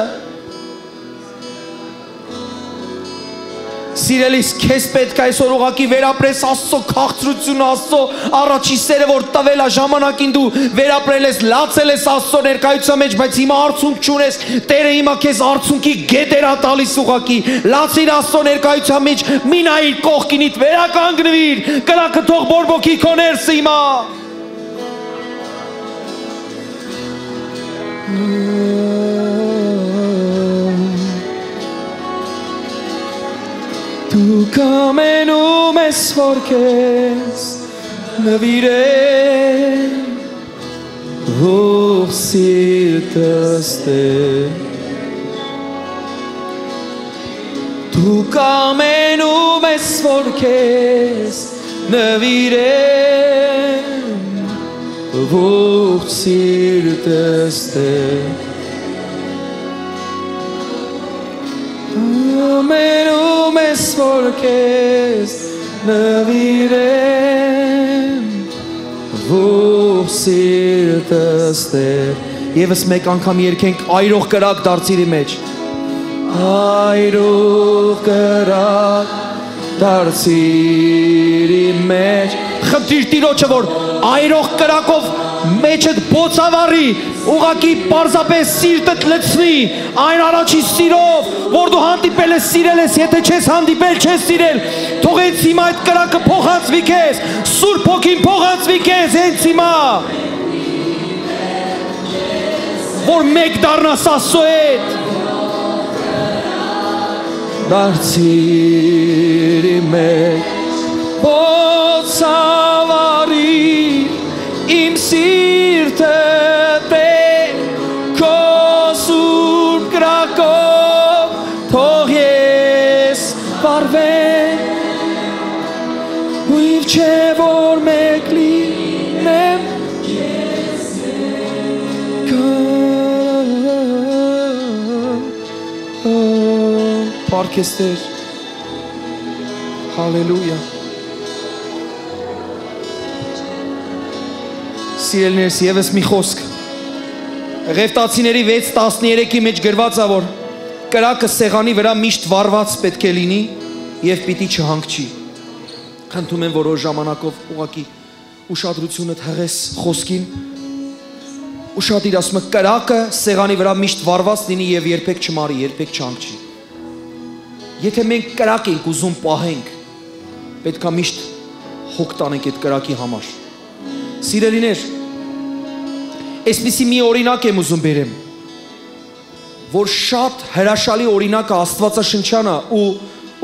Սիրելիս, քեզ պետք է այսօր ուղակի վերապրես Աստծո քաղցրությունը, Աստծո առաջի սերը, որ տվել է ժամանակին դու վերապրել ես, լացել ես Աստծո ներկայության մեջ, բայց հիմա արցունք չունես։ Տերը հիմա քեզ արցունքի գետեր ա տալիս ուղակի։ Լացիր Աստծո ներկայության մեջ, մի նայիր կողքինիդ, վերականգնվիր, կրակը թող բորբոքի քո ներսը հիմա։ Դու կամենում ես որ քեզ նվիրեմ Ող սիրտս տեր Դու կամենում ես որ քեզ նվիրեմ Ող սիրտս տեր Ամենում ես որ քեզ նվիրեմ Ող սիրտս տեր Եվս մեկ անգամ երկենք այրող կրակ դարձիրի մեջ Այրող կրակ դարձիրի մեջ Խնդիր տիրոջը որ այրող կրակով մեջդ բոցավարի ուղակի պարզապես սիրտդ լցվի այն առաջի սիրով որ դու հանդիպել ես սիրել ես եթե չես հանդիպել չես սիրել թող հենց հիմա այդ կրակը փոխանցվի քեզ սուրբ ոգին փոխանցվի քեզ հենց հիմա որ մեկ դառնաս Աստծո հետ դարձիրի մեկ բոցավարի Պարքեստեր Հալելույա Սիրելիներս, եւս մի խոսք։ Ղևտացիների 6:13-ի մեջ գրված է որ կրակը սեղանի վրա միշտ վառված պետք է լինի եւ պիտի չհանգչի։ Խնդում եմ որոշ ժամանակով ուղակի ուշադրությունդ հղես խոսքին ուշադիր ասում եմ կրակը սեղանի վրա միշտ վառված լինի եւ երբեք չմարի, երբեք չհանգչի։ Եթե մենք կրակ ենք ուզում պահենք, պետքա միշտ հոգ տանենք այդ կրակի համար։ Սիրելիներ, այսպիսի մի օրինակ եմ ուզում բերեմ, որ շատ հրաշալի օրինակը Աստվածաշնչյանը ու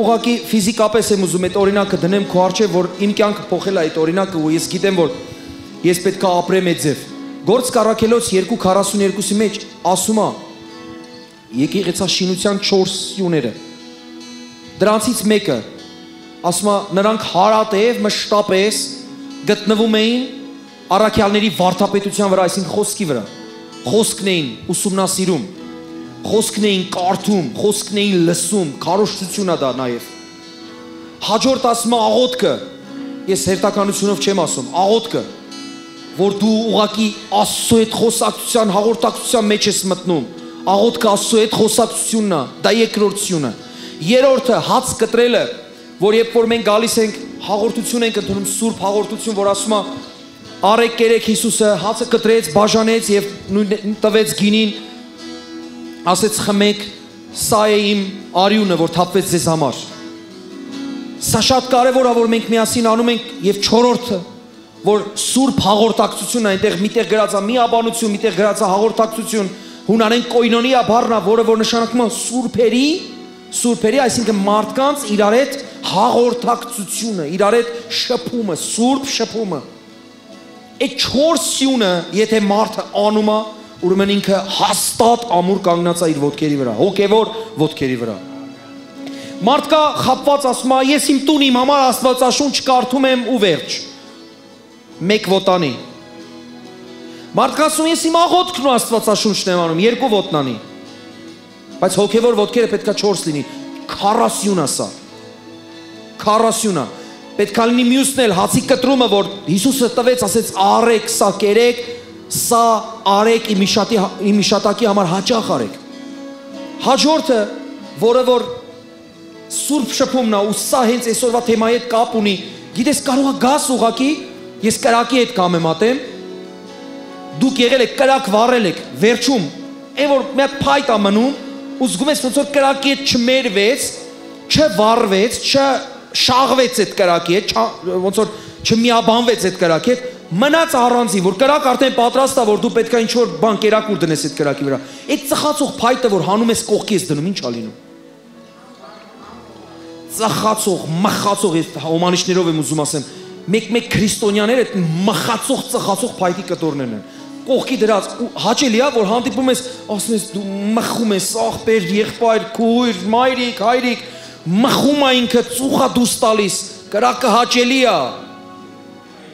ուղղակի ֆիզիկապես եմ ուզում այդ օրինակը դնեմ քո առջև, որ իմ կյանքը փոխել է այդ օրինակը ու ես գիտեմ, որ ես պետքա ապրեմ այդ ձև։ Գործ Կարաքելոց 2:42-ի մեջ ասում է եկեղեցաշինության 4 սյուները։ Դրանցից մեկը ասում է նրանք հարատև մշտապես գտնվում էին առաքյալների վարդապետության վրա, այսինքն խոսքի վրա։ Խոսքն էին ուսումնասիրում, խոսքն էին կարդում, խոսքն էին լսում, քարոշչությունն է դա նաև։ Հաջորդ ասում է աղոթքը։ Ես հերթականությունով չեմ ասում, աղոթքը, որ դու ուղակի Աստծո հետ խոսակցության, հաղորդակցության մեջ ես մտնում։ Աղոթքը Աստծո հետ խոսակցությունն է, դա երկրորդությունը։ Երրորդը հաց կտրելը, որ երբ որ մենք գալիս ենք հաղորդություն ենք ընդունում սուրբ հաղորդություն, որ ասում է Արեք կերեք Հիսուսը հացը կտրեց, բաժանեց եւ տվեց գինին։ Ասեց խմեք, սա է իմ արյունը, որ թափվեց ձեզ համար։ Սա շատ կարևոր է, որ մենք միասին անում ենք եւ չորրորդը, որ սուրբ հաղորդակցությունն այնտեղ միտեղ գրած է միաբանություն, միտեղ գրած է հաղորդակցություն, հունարեն կոյնոնիա բառնա, որը որ նշանակում է սուրբերի, սուրբերի, այսինքն մարդկանց իրար հետ հաղորդակցությունը, իրար հետ շփումը, սուրբ շփումը։ Այդ 4 սյունը, եթե մարդը անում է, ուրեմն ինքը հաստատ ամուր կանգնած է իր ոտքերի վրա, հոգևոր ոտքերի վրա։ Մարդկա խապված ասում է, ես իմ տուն իմ համար Աստվածաշունչ կարդում եմ ու վերջ։ Մեկ ոտանի։ Մարդկա ասում ես իմ աղոթքն ու Աստվածաշունչն եմ անում, երկու ոտնանի։ Բայց հոգևոր ոտքերը պետքա 4 լինի։ 40 է սա։ 40 է պետքա լինի մյուսն էլ հացի կտրումը, որ Հիսուսը տվեց, ասեց արեք, սա կերեք, սա արեք իմ իշատի իմ իշատակի համար հաճախ արեք։ Հաջորդը, որը որ Սուրբ շփումն է, ու սա հենց այսօրվա թեմայի հետ կապ ունի։ Գիտես, կարող է գաս ուղակի, ես կրակի հետ կամեմ ատեմ։ Դուք եղել եք կրակ վառել եք, վերջում, այն որ մի հատ փայտ է մնում, ու զգում ես ոնց որ կրակի հետ չմերվեց, չվառվեց, չ շաղվեց այդ կրակի հետ, ոնց որ չմիաբանվեց այդ կրակի հետ, մնաց առանձին, որ կրակ արդեն պատրաստ է, որ դու պետքա ինչ որ բան կերակուր դնես այդ կրակի վրա։ Այդ ծխացող փայտը, որ հանում ես կողքի ես դնում, ի՞նչ ա լինում։ ծխացող, մխացող, ես հոմանիշներով եմ ուզում ասեմ, մեկ-մեկ քրիստոնյաներ այդ մխացող, ծխացող փայտի կտորներն են կողքի դրած ու հաճելի է որ հանդիպում ես ասում ես դու մխում ես աղբեր եղբայր քույր մայրիկ հայրիկ մխում է ինքը ծուխա դուս տալիս կրակը հաճելի է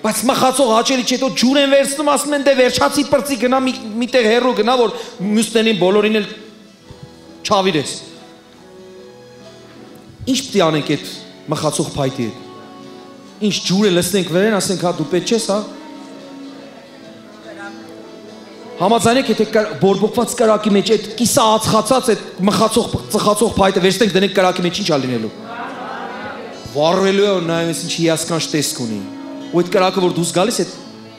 բայց մխացող հաճելի չէ, դու ջուր են վերցնում, ասում են դե վերջացի պրծի գնա մի միտեղ հերո գնա, որ մյուսներին բոլորին էլ չավիրես։ Ինչ պիտի անենք այդ մխացող փայտի հետ։ Ինչ ջուրը լսնենք վերեն, ասենք հա դու պետք չես, հա։ Համաձայնեք, եթե բորբոքված կրակի մեջ այդ կիսա ածխացած այդ մխացող ծխացող փայտը վերցնենք դնենք կրակի մեջ ինչ ա լինելու։ Վառվելու է նայում ես ինչ հիասքանչ տեսք ունի։ Ու այդ կրակը որ դուս գալիս է,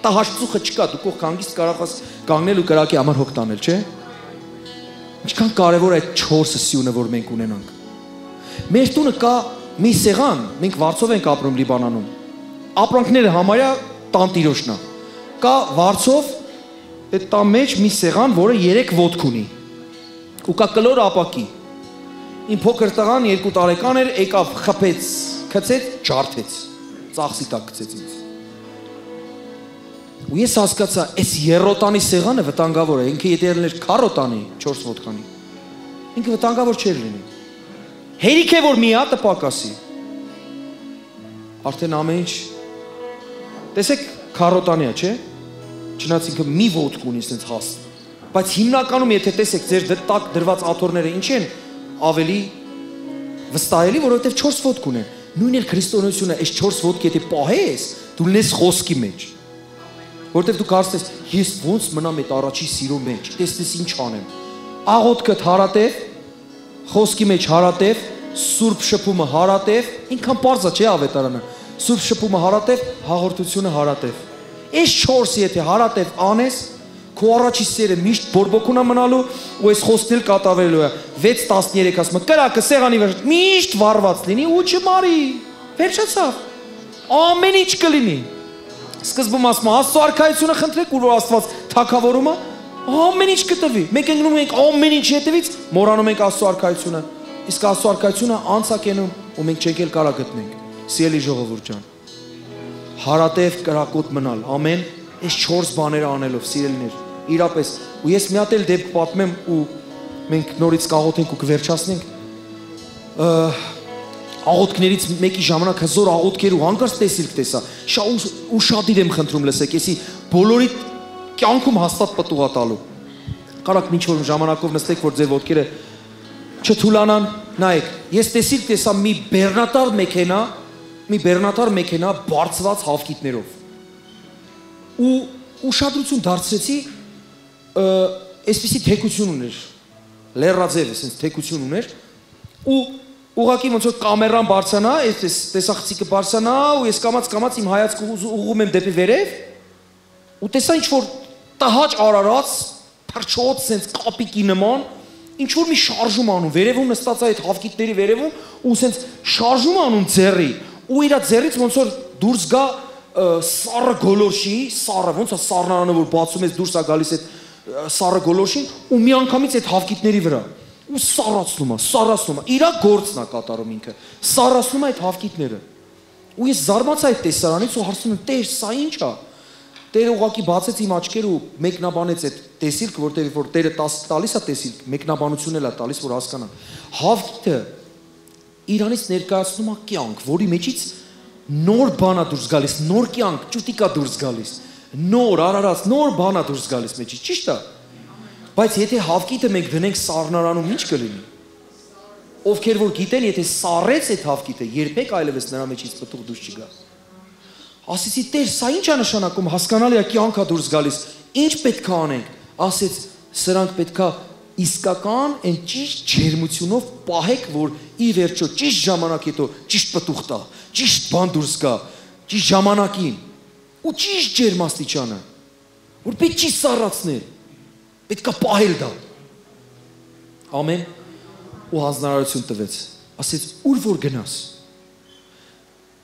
տա հաշծուխը չկա, դու կող կանգիստ կարող ես կանգնել ու կրակի համար հոգ տանել, չէ՞։ Ինչքան կարևոր է այդ 4 սյունը, որ մենք ունենանք։ Մեր տունը կա մի սեղան, մենք վարձով ենք ապրում Լիբանանում։ Ապրանքները համարյա տանտիրոշն է։ Կա վարձով այդ տան մեջ մի սեղան, որը 3 ոտք ունի։ Ու կա կլոր ապակի։ Իմ փոքր տղան 2 տարեկան էր, եկավ, խփեց, քցեց, ջարդեց։ Ծախսի տակ գցեց ինձ։ Ու ես հասկացա, այս երրոտանի սեղանը վտանգավոր է։ Ինքը եթե ելներ քարոտանի 4 ոտքանի, ինքը վտանգավոր չէր լինի։ Հերիք է որ մի հատը պակասի։ Արդեն ամեն ինչ Տեսեք քարոտանիա, չէ՞։ Չնայած ինքը մի ոտք ունի sense հաստ։ Բայց հիմնականում եթե տեսեք ձեր տակ դրված աթոռները ինչ են ավելի վստահելի, որովհետև 4 ոտք ունեն։ Նույն էլ քրիստոնեությունը այս 4 ոտք եթե պահես, դու լես խոսքի մեջ։ Որովհետև դու կարծես ես ոնց մնամ այդ առաջի սիրո մեջ, տեսնես ինչ անեմ։ Աղոտքը հարատև, խոսքի մեջ հարատև, սուրբ շփումը հարատև, ինքան པարզա չէ ավետարանը։ Սուրբ շփումը հարատև, հաղորդությունը հարատև։ Այս 4-ը եթե հարատև անես, քո առաջի սերը միշտ բորբոքունա մնալու ու այս խոսքն էլ կատարվելու է 6-13 ասում կրակը սեղանի վրա միշտ վառված լինի ու չմարի վերջացավ ամեն ինչ կլինի սկզբում ասում աստծո արքայությունը խնդրեք ու որ աստված թակավորում է ամեն ինչ կտվի մենք ընկնում ենք ամեն ինչ հետևից մոռանում ենք աստծո արքայությունը իսկ աստծո արքայությունը անցակենում ու մենք չենք էլ կարա գտնենք սիրելի ժողովուրդ ջան հարատև կրակոտ մնալ ամեն այս 4 բաները անելով սիրելիներ իրապես ու ես մի հատ էլ դեպք պատմեմ ու մենք նորից կաղոթենք ու կվերջացնենք աղոթքներից մեկի ժամանակ հզոր աղոթքեր ու հանկարծ տեսիլք տեսա շա ու շատ իրեմ խնդրում լսեք եսի բոլորի կյանքում հաստատ պտուղա տալու կարակ ինչ որ ժամանակով նստեք որ ձեր ոտքերը չթուլանան նայեք ես տեսիլք տեսա մի բեռնատար մեքենա մի բեռնատար մեքենա բարձված հավկիտներով ու ուշադրություն դարձրեցի այսպիսի թեկություն ուներ լերրաձև էսենց թեկություն ուներ ու ուղակի ոնց որ կամերան բարձանա այս տեսախցիկը բարձանա ու ես կամած կամած իմ հայացքը ուղում եմ դեպի վերև ու տեսա ինչ որ տհաճ արարած փրչոց սենց կապիկի նման ինչ որ մի շարժում անում վերևում նստած այդ հավկիտների վերևում ու սենց շարժում անում ձեռի ու իր ձեռից ոնց որ դուրս գա սառը գոլորշի, սառը, ոնց է սառնարանը որ բացում ես դուրս է գալիս այդ սառը գոլորշին ու մի անգամից այդ հավկիտների վրա ու սառացնում է, սառացնում է։ Իրա գործն է կատարում ինքը։ Սառացնում է այդ հավկիտները։ Ու ես զարմացա այդ տեսարանից ու հարցնում եմ՝ «Տեր, սա ի՞նչ է»։ Տերը ուղակի բացեց իմ աչքերը ու մեկնաբանեց այդ տեսիլք, որտեղ որ Տերը տալիս է տեսիլք, մեկնաբանություն էլ է տալիս, որ հասկանան։ Հավկիտը Իրանից ներկայացնում է կյանք, որի մեջից նոր բանա դուրս գալիս, նոր կյանք, ճուտիկա դուրս գալիս, նոր արարած, նոր բանա դուրս գալիս մեջի, ճիշտ է։ Բայց եթե հավկիտը մենք դնենք սառնարանում, ինչ կլինի։ Ովքեր որ գիտեն, եթե սառեց այդ հավկիտը, երբեք այլևս նրա մեջից պտուղ դուրս չգա։ Ասեցի, Տեր, սա ի՞նչ է նշանակում, հասկանալի է կյանքա դուրս գալիս։ Ինչ պետք է անենք։ Ասեց, սրանք պետքա իսկական այն ճիշտ ջերմությունով պահեք, որ ի վերջո ճիշտ ժամանակ հետո ճիշտ պտուղ տա, ճիշտ բան դուրս գա, ճիշտ ժամանակին ու ճիշտ ջերմաստիճանը, որ պետք չի սառացնել, պետքա պահել դա։ Ամեն ու հանձնարարություն տվեց։ Ասեց, ուր որ գնաս։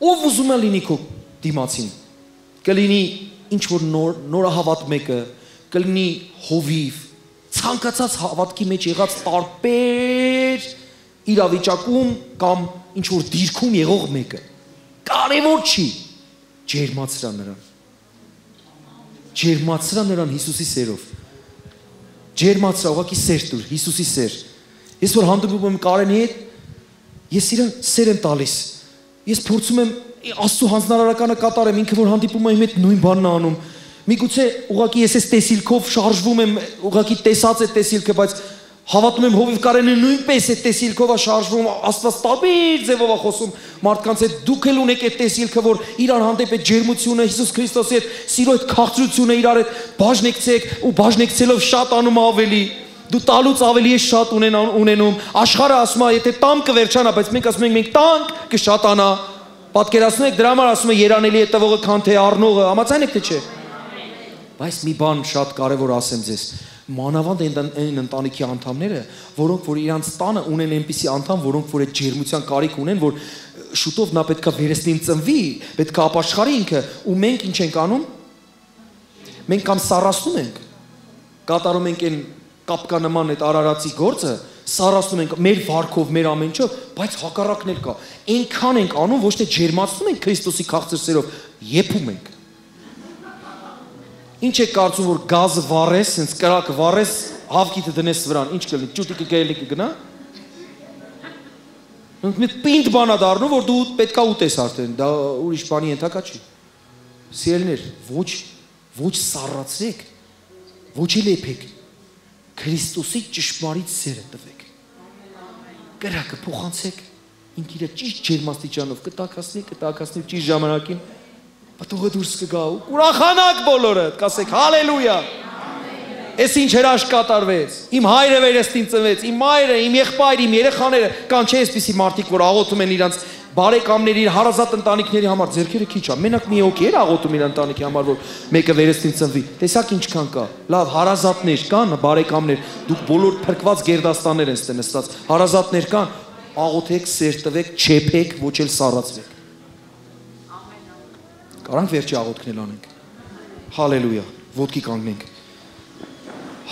Ով ուզում է լինի քո դիմացին։ Կլինի ինչ որ նոր նորահավատ մեկը, կլինի հովիվ, ցանկացած հավատքի մեջ եղած տարբեր իրավիճակում կամ ինչ որ դիրքում եղող մեկը կարևոր չի ջերմացրա նրան ջերմացրա նրան Հիսուսի սերով ջերմացրա ուղղակի սեր դուր Հիսուսի սեր ես որ հանդիպում եմ Կարենի հետ ես իրան սեր եմ տալիս ես փորձում եմ Աստծո հանձնարարականը կատարեմ ինքը որ հանդիպում է իմ հետ նույն բանն է անում միգուցե ուղղակի ես էս տեսիլքով շարժվում եմ ուղղակի տեսած է տեսիլքը բայց Հավատում եմ Հովիվ Կարենը նույնպես է տեսիլքով է շարժվում, Աստված տարբեր ձևով է խոսում մարդկանց հետ։ Դուք էլ ունեք այդ տեսիլքը, որ իրար հանդեպ այդ ջերմությունը Հիսուս Քրիստոսի հետ սիրո այդ քաղցրությունը իրար հետ բաժնեկցեք ու բաժնեկցելով շատ անում ավելի դու տալուց ավելի ես շատ ունեն ունենում աշխարհը ասում է եթե տամ կվերջանա բայց մենք ասում ենք մենք տանք կշատանա պատկերացնում եք դրա համար ասում է երանելի է տվողը քան թե առնողը համաձայն եք թե չէ բայց մի բան շատ կարևոր ասեմ ձեզ. Մանավանդ այն, այն ընտանիքի անդամները, որոնք որ իրանց տանը ունեն այնպիսի անդամ, որոնք որ այդ ջերմության կարիք ունեն, որ շուտով նա պետքա վերստին ծնվի, պետքա ապաշխարի ինքը, ու մենք ինչ ենք անում։ Մենք կամ սառասնում ենք, կատարում ենք այն կապկանման այդ արարածի գործը, սառասնում ենք մեր վարկով, մեր ամեն ինչով, բայց հակառակն էլ կա։ Այնքան ենք անում, ոչ թե ջերմացնում ենք Քրիստոսի քաղցր սերով, եփում ենք Ինչ է կարծում որ գազը վառես, sense կրակը վառես, հավկիթը դնես վրան, ինչ կլինի, ճուտիկը գայելի կգնա։ Ոնց մի պինդ բանա դառնում, որ դու պետքա ուտես արդեն, դա ուրիշ բանի ենթակա չի։ Սիրելներ, ոչ ոչ սառացրեք, ոչ էլ եփեք։ Քրիստոսի ճշմարիտ սերը տվեք։ Կրակը փոխանցեք, ինքը իր ճիշտ ջերմաստիճանով կտակասնի, կտակասնի ճիշտ ժամանակին Բաթողը դուրս կգա ու ուրախանակ բոլորը, կասեք հալելույա։ Էս ինչ հրաշք կատարվեց։ Իմ հայրը վերստին ծնվեց, իմ մայրը, իմ եղբայրը, իմ երեխաները, կան չէ այսպիսի մարդիկ, որ աղոթում են իրանց բարեկամների, հարազատ ընտանիքների համար ձերքերը քիչ է։ Մենակ մի հոգի էր աղոթում իր ընտանիքի համար, որ մեկը վերստին ծնվի։ Տեսակ ինչքան կա։ Լավ, հարազատներ կան, բարեկամներ, դուք բոլոր փրկված գերդաստաններ են ստե նստած։ Հարազատներ կան, աղոթեք, սեր տվեք, չեփեք, ոչ էլ սառացվեք։ Կարանք վերջի աղոթքնել անենք։ Հալելույա, ոտքի կանգնենք։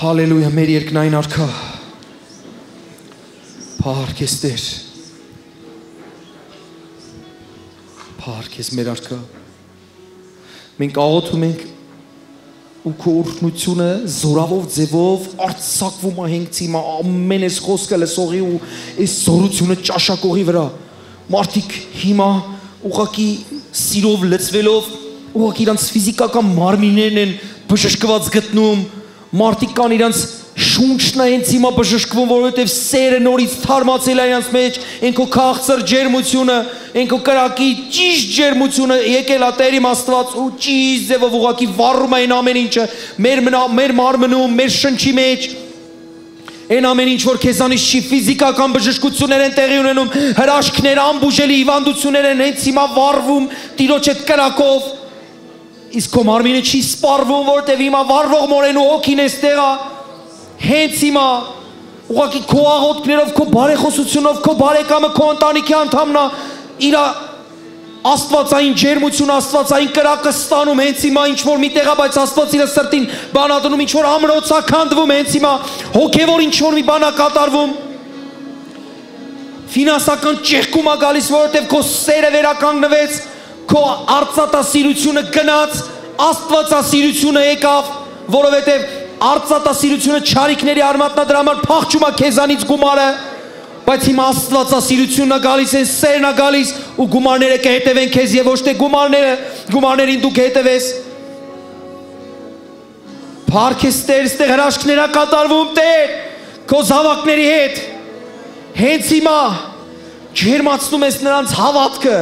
Հալելույա, մեր երկնային արքա։ Փառք ես Տեր։ Փառք ես մեր արքա։ Մենք աղոթում ենք ու քո օրհնությունը զորավով ձևով արցակվում է հենգցիմա ամեն այս խոսքը լսողի ու այս զորությունը ճաշակողի վրա մարդիկ հիմա ուղակի սիրով լծվելով ուղղակի իրանց ֆիզիկական մարմիններն են բժշկված գտնում մարդիկ կան իրանց շունչն է հենց հիմա բժշկվում, որովհետև սերը նորից թարմացել է իրանց մեջ, ենքո քաղցր ջերմությունը, ենքո կրակի ճիշտ ջերմությունը եկել է Տեր իմ Աստված ու ճիշտ ձևով ուղակի վառում այն ամեն ինչը մեր մեր մարմնում, մեր շնչի մեջ, Այն ամեն ինչ որ քեզանից չի ֆիզիկական բժշկություններ են տեղի ունենում, հրաշքներ, ամբուժելի հիվանդություններ են հենց հիմա վառվում տիրոջ այդ կրակով։ Իսկ քո մարմինը չի սպառվում, որտեվ հիմա վառվող մորենու հոգին է ստեղա։ Հենց հիմա ուղղակի քո աղոթքներով, քո բարեխոսությունով, քո բարեկամը, քո ընտանիքի անդամն է իր Աստվածային ջերմություն, Աստվածային կրակը ստանում հենց հիմա ինչ որ միտեղ է, բայց Աստված իր սրտին բանադնում, ինչ որ ամրոցա քանդվում հենց հիմա, հոգևոր ինչ որ մի բան է կատարվում։ Ֆինանսական ճեղքում է գալիս, որովհետև քո սերը վերականգնվեց, քո արծաթասիրությունը գնաց, Աստվածասիրությունը եկավ, որովհետև արծաթասիրությունը ճարիքների արմատնադրամար փախչում է քեզանից գումարը բայց հիմա Աստվածասիրությունն է գալիս, այն սերն է գալիս ու գումարները կհետևեն քեզ եւ ոչ թե գումարները, գումարներին դու կհետևես։ Փառքես Տեր, ստեղ հրաշքներ է կատարվում Տեր, քո զավակների հետ։ Հենց հիմա ջերմացնում ես նրանց հավատքը,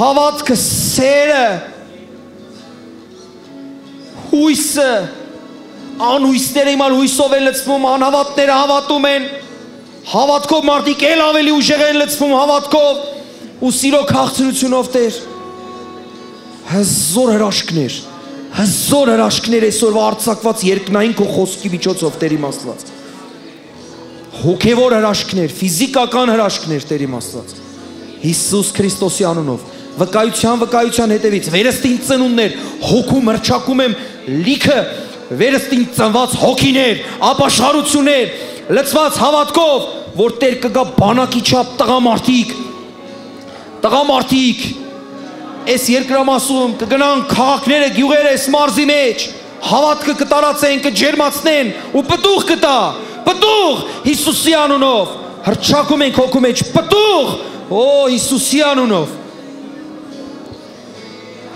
հավատքը, սերը, հույսը, անհույսները հիմա հույսով են լցվում, անհավատները հավատում են, Հավատքով մարդիկ ել ավելի ուժեղ են լցվում հավատքով ու սիրո քաղցրությունով Տեր։ Հզոր հրաշքներ, հզոր հրաշքներ այսօրվա արցակված երկնային քո խոսքի միջոցով Տեր իմ Աստված։ Հոգևոր հրաշքներ, ֆիզիկական հրաշքներ Տեր իմ Աստված։ Հիսուս Քրիստոսի անունով վկայության վկայության հետևից վերստին ծնունդներ հոգու մրճակում եմ լիքը վերստին ծնված հոգիներ ապաշխարություններ լծված հավատքով որ Տեր կգա բանակի չափ տղամարդիկ տղամարդիկ այս երկրամասում կգնան քաղաքները, գյուղերը, այս մարզի մեջ հավատքը կտարածեն, կջերմացնեն ու պտուղ կտա, պտուղ Հիսուսի անունով։ Հրճակում ենք հոգու մեջ պտուղ, օ Հիսուսի անունով։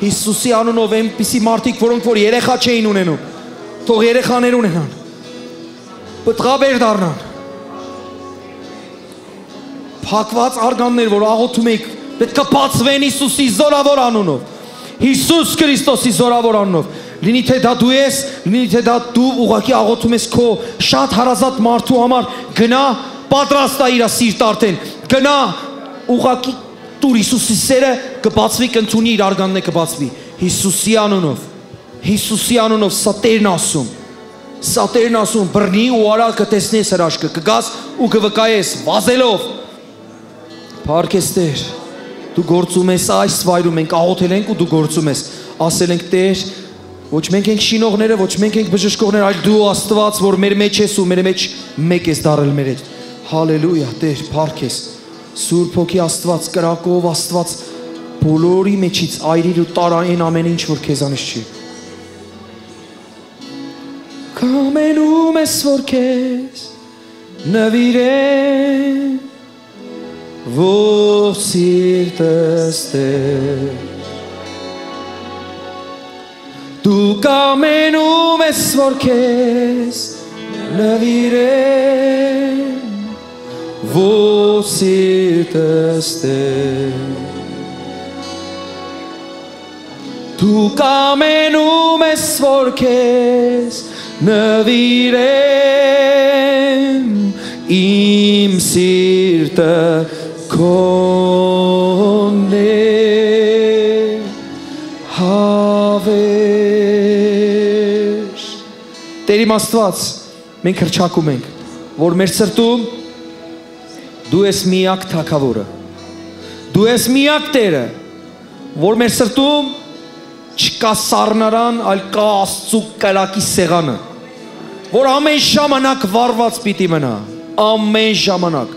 Հիսուսի անունով այնպիսի մարդիկ, որոնք որ երեխա չէին ունենում, թող երեխաներ ունենան։ Պտղաբեր դառնան։ Փակված արգաններ, որ աղոթում եք, պետք է բացվեն Հիսուսի զորավոր անունով։ Հիսուս Քրիստոսի զորավոր անունով։ Լինի թե դա դու ես, լինի թե դա դու ուղակի աղոթում ես քո շատ հարազատ մարդու համար, գնա պատրաստ է իր սիրտ արդեն։ Գնա ուղակի տուր Հիսուսի սերը կբացվի, կընդունի իր արգանն է կբացվի։ Հիսուսի անունով։ Հիսուսի անունով սա Տերն ասում։ Սա Տերն ասում, բռնի ու արա կտեսնես հրաշքը, կգաս ու կվկայես վազելով։ Փառքես Տեր։ Դու գործում ես այս վայրում, մենք աղոթել ենք ու դու գործում ես։ Ասել ենք Տեր, ոչ մենք ենք շինողները, ոչ մենք ենք բժշկողները, այլ դու Աստված, որ մեր մեջ ես ու մեր մեջ մեկ ես դարել մեր հետ։ Հալելույա, Տեր, փառքես։ Սուրբ ոգի Աստված, կրակով Աստված բոլորի մեջից այրիր ու տարա այն ամեն ինչ որ քեզանից չի։ Կամենում ես որ քեզ նվիրեմ ով սիրտս տեր Դու կամենում ես որ քեզ նվիրեմ ով սիրտս տեր Դու կամենում ես որ քեզ նվիրեմ իմ սիրտը է հավեր Տեր իմ Աստված մենք հրճակում ենք որ մեր սրտում դու ես միակ թակավորը դու ես միակ Տերը որ մեր սրտում չկա սառնարան, այլ կա Աստծու կրակի սեղանը, որ ամեն ժամանակ վառված պիտի մնա, ամեն ժամանակ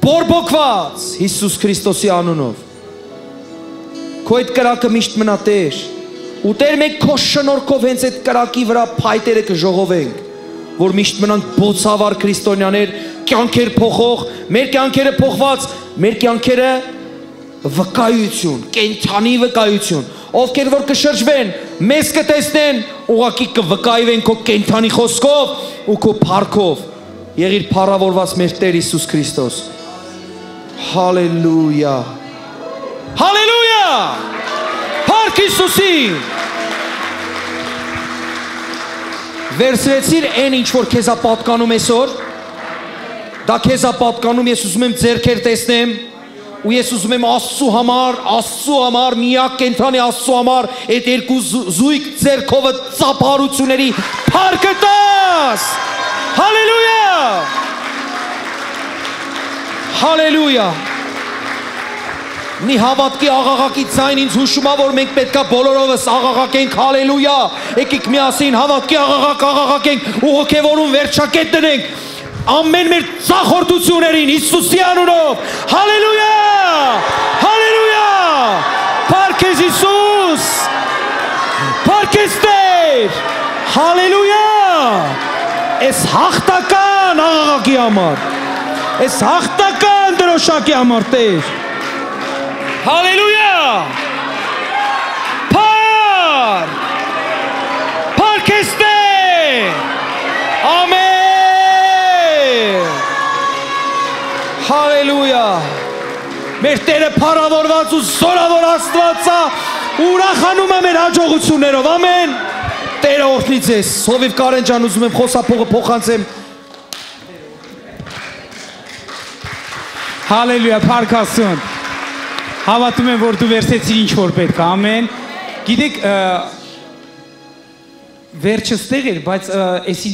բորբոքված Հիսուս Քրիստոսի անունով։ Քո այդ կրակը միշտ մնա Տեր։ Ու Տեր մենք քո շնորհքով հենց այդ կրակի վրա փայտերը կժողովենք, որ միշտ մնանք բոցավար քրիստոնյաներ, կյանքեր փոխող, մեր կյանքերը փոխված, մեր կյանքերը վկայություն, կենթանի վկայություն, ովքեր որ կշրջվեն, մեզ կտեսնեն, ուղակի կվկայվեն քո կենթանի խոսքով ու քո փառքով։ Եղիր փառավորված մեր Տեր Հիսուս Քրիստոս։ Հալելույա։ Հալելույա։ Փառք Հիսուսին։ Վերցրեցիր այն ինչ որ քեզա պատկանում այսօր։ Դա քեզա պատկանում, ես ուզում եմ ձերքեր տեսնեմ ու ես ուզում եմ Աստծո համար, Աստծո համար, միակ կենթանի Աստծո համար այդ երկու զույգ ձերքովը ծափարությունների փառքը տաս։ Հալելույա։ Հալելույա։ Մի հավատքի աղաղակի ցայն ինձ հուշում է որ մենք պետքա բոլորովս աղաղակենք հալելույա։ Եկեք միասին հավատքի աղաղակ աղաղակենք ու հոգևորում վերջակետ դնենք ամեն մեր ցախորդություններին Հիսուսի անունով։ Հալելույա! Հալելույա! Փառքես Հիսուս! Փառքես Տեր! Հալելույա! Այս հաղթական աղաղակի համար։ Այս հաղթական դրոշակի համար Տեր։ Հալելույա! Մեր Տերը փառավորված ու զորավոր Աստված է, ուրախանում է մեր հաջողություններով։ Ամեն։ Տերը օրհնի ձեզ։ Սովիվ Կարեն ջան, ուզում եմ խոսափողը փոխանցեմ։ Հալելույա, փառք Աստծուն։ Հավատում եմ, որ դու վերցեցիր ինչ որ պետք է։ Ամեն։ Գիտեք, վերջը ստեղ էր, բայց էսի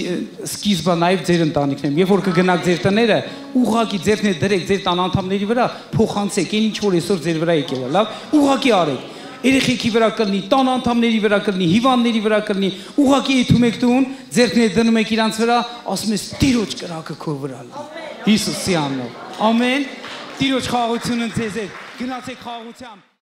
սկիզբը նաև ձեր ընտանիքն եմ։ Երբ որ կգնաք ձեր տները, ուղակի ձերքներ դրեք ձեր տան անդամների վրա, փոխանցեք, այն ինչ որ այսօր ձեր վրա եկել է, լավ, ուղակի արեք։ Երեխեքի վրա կլինի, տան անդամների վրա կլինի, հիվանդների վրա կլինի, ուղակի եթում եք տուն, ձերքներ դնում եք իրանց վրա, ասում ես՝ «Տիրոջ կրակը քո վրա լա»։ Հիսուսի անունով։ Ամեն։ Տիրոջ խաղաղությունը ձեզ հետ։ Գնացեք խաղաղությամբ։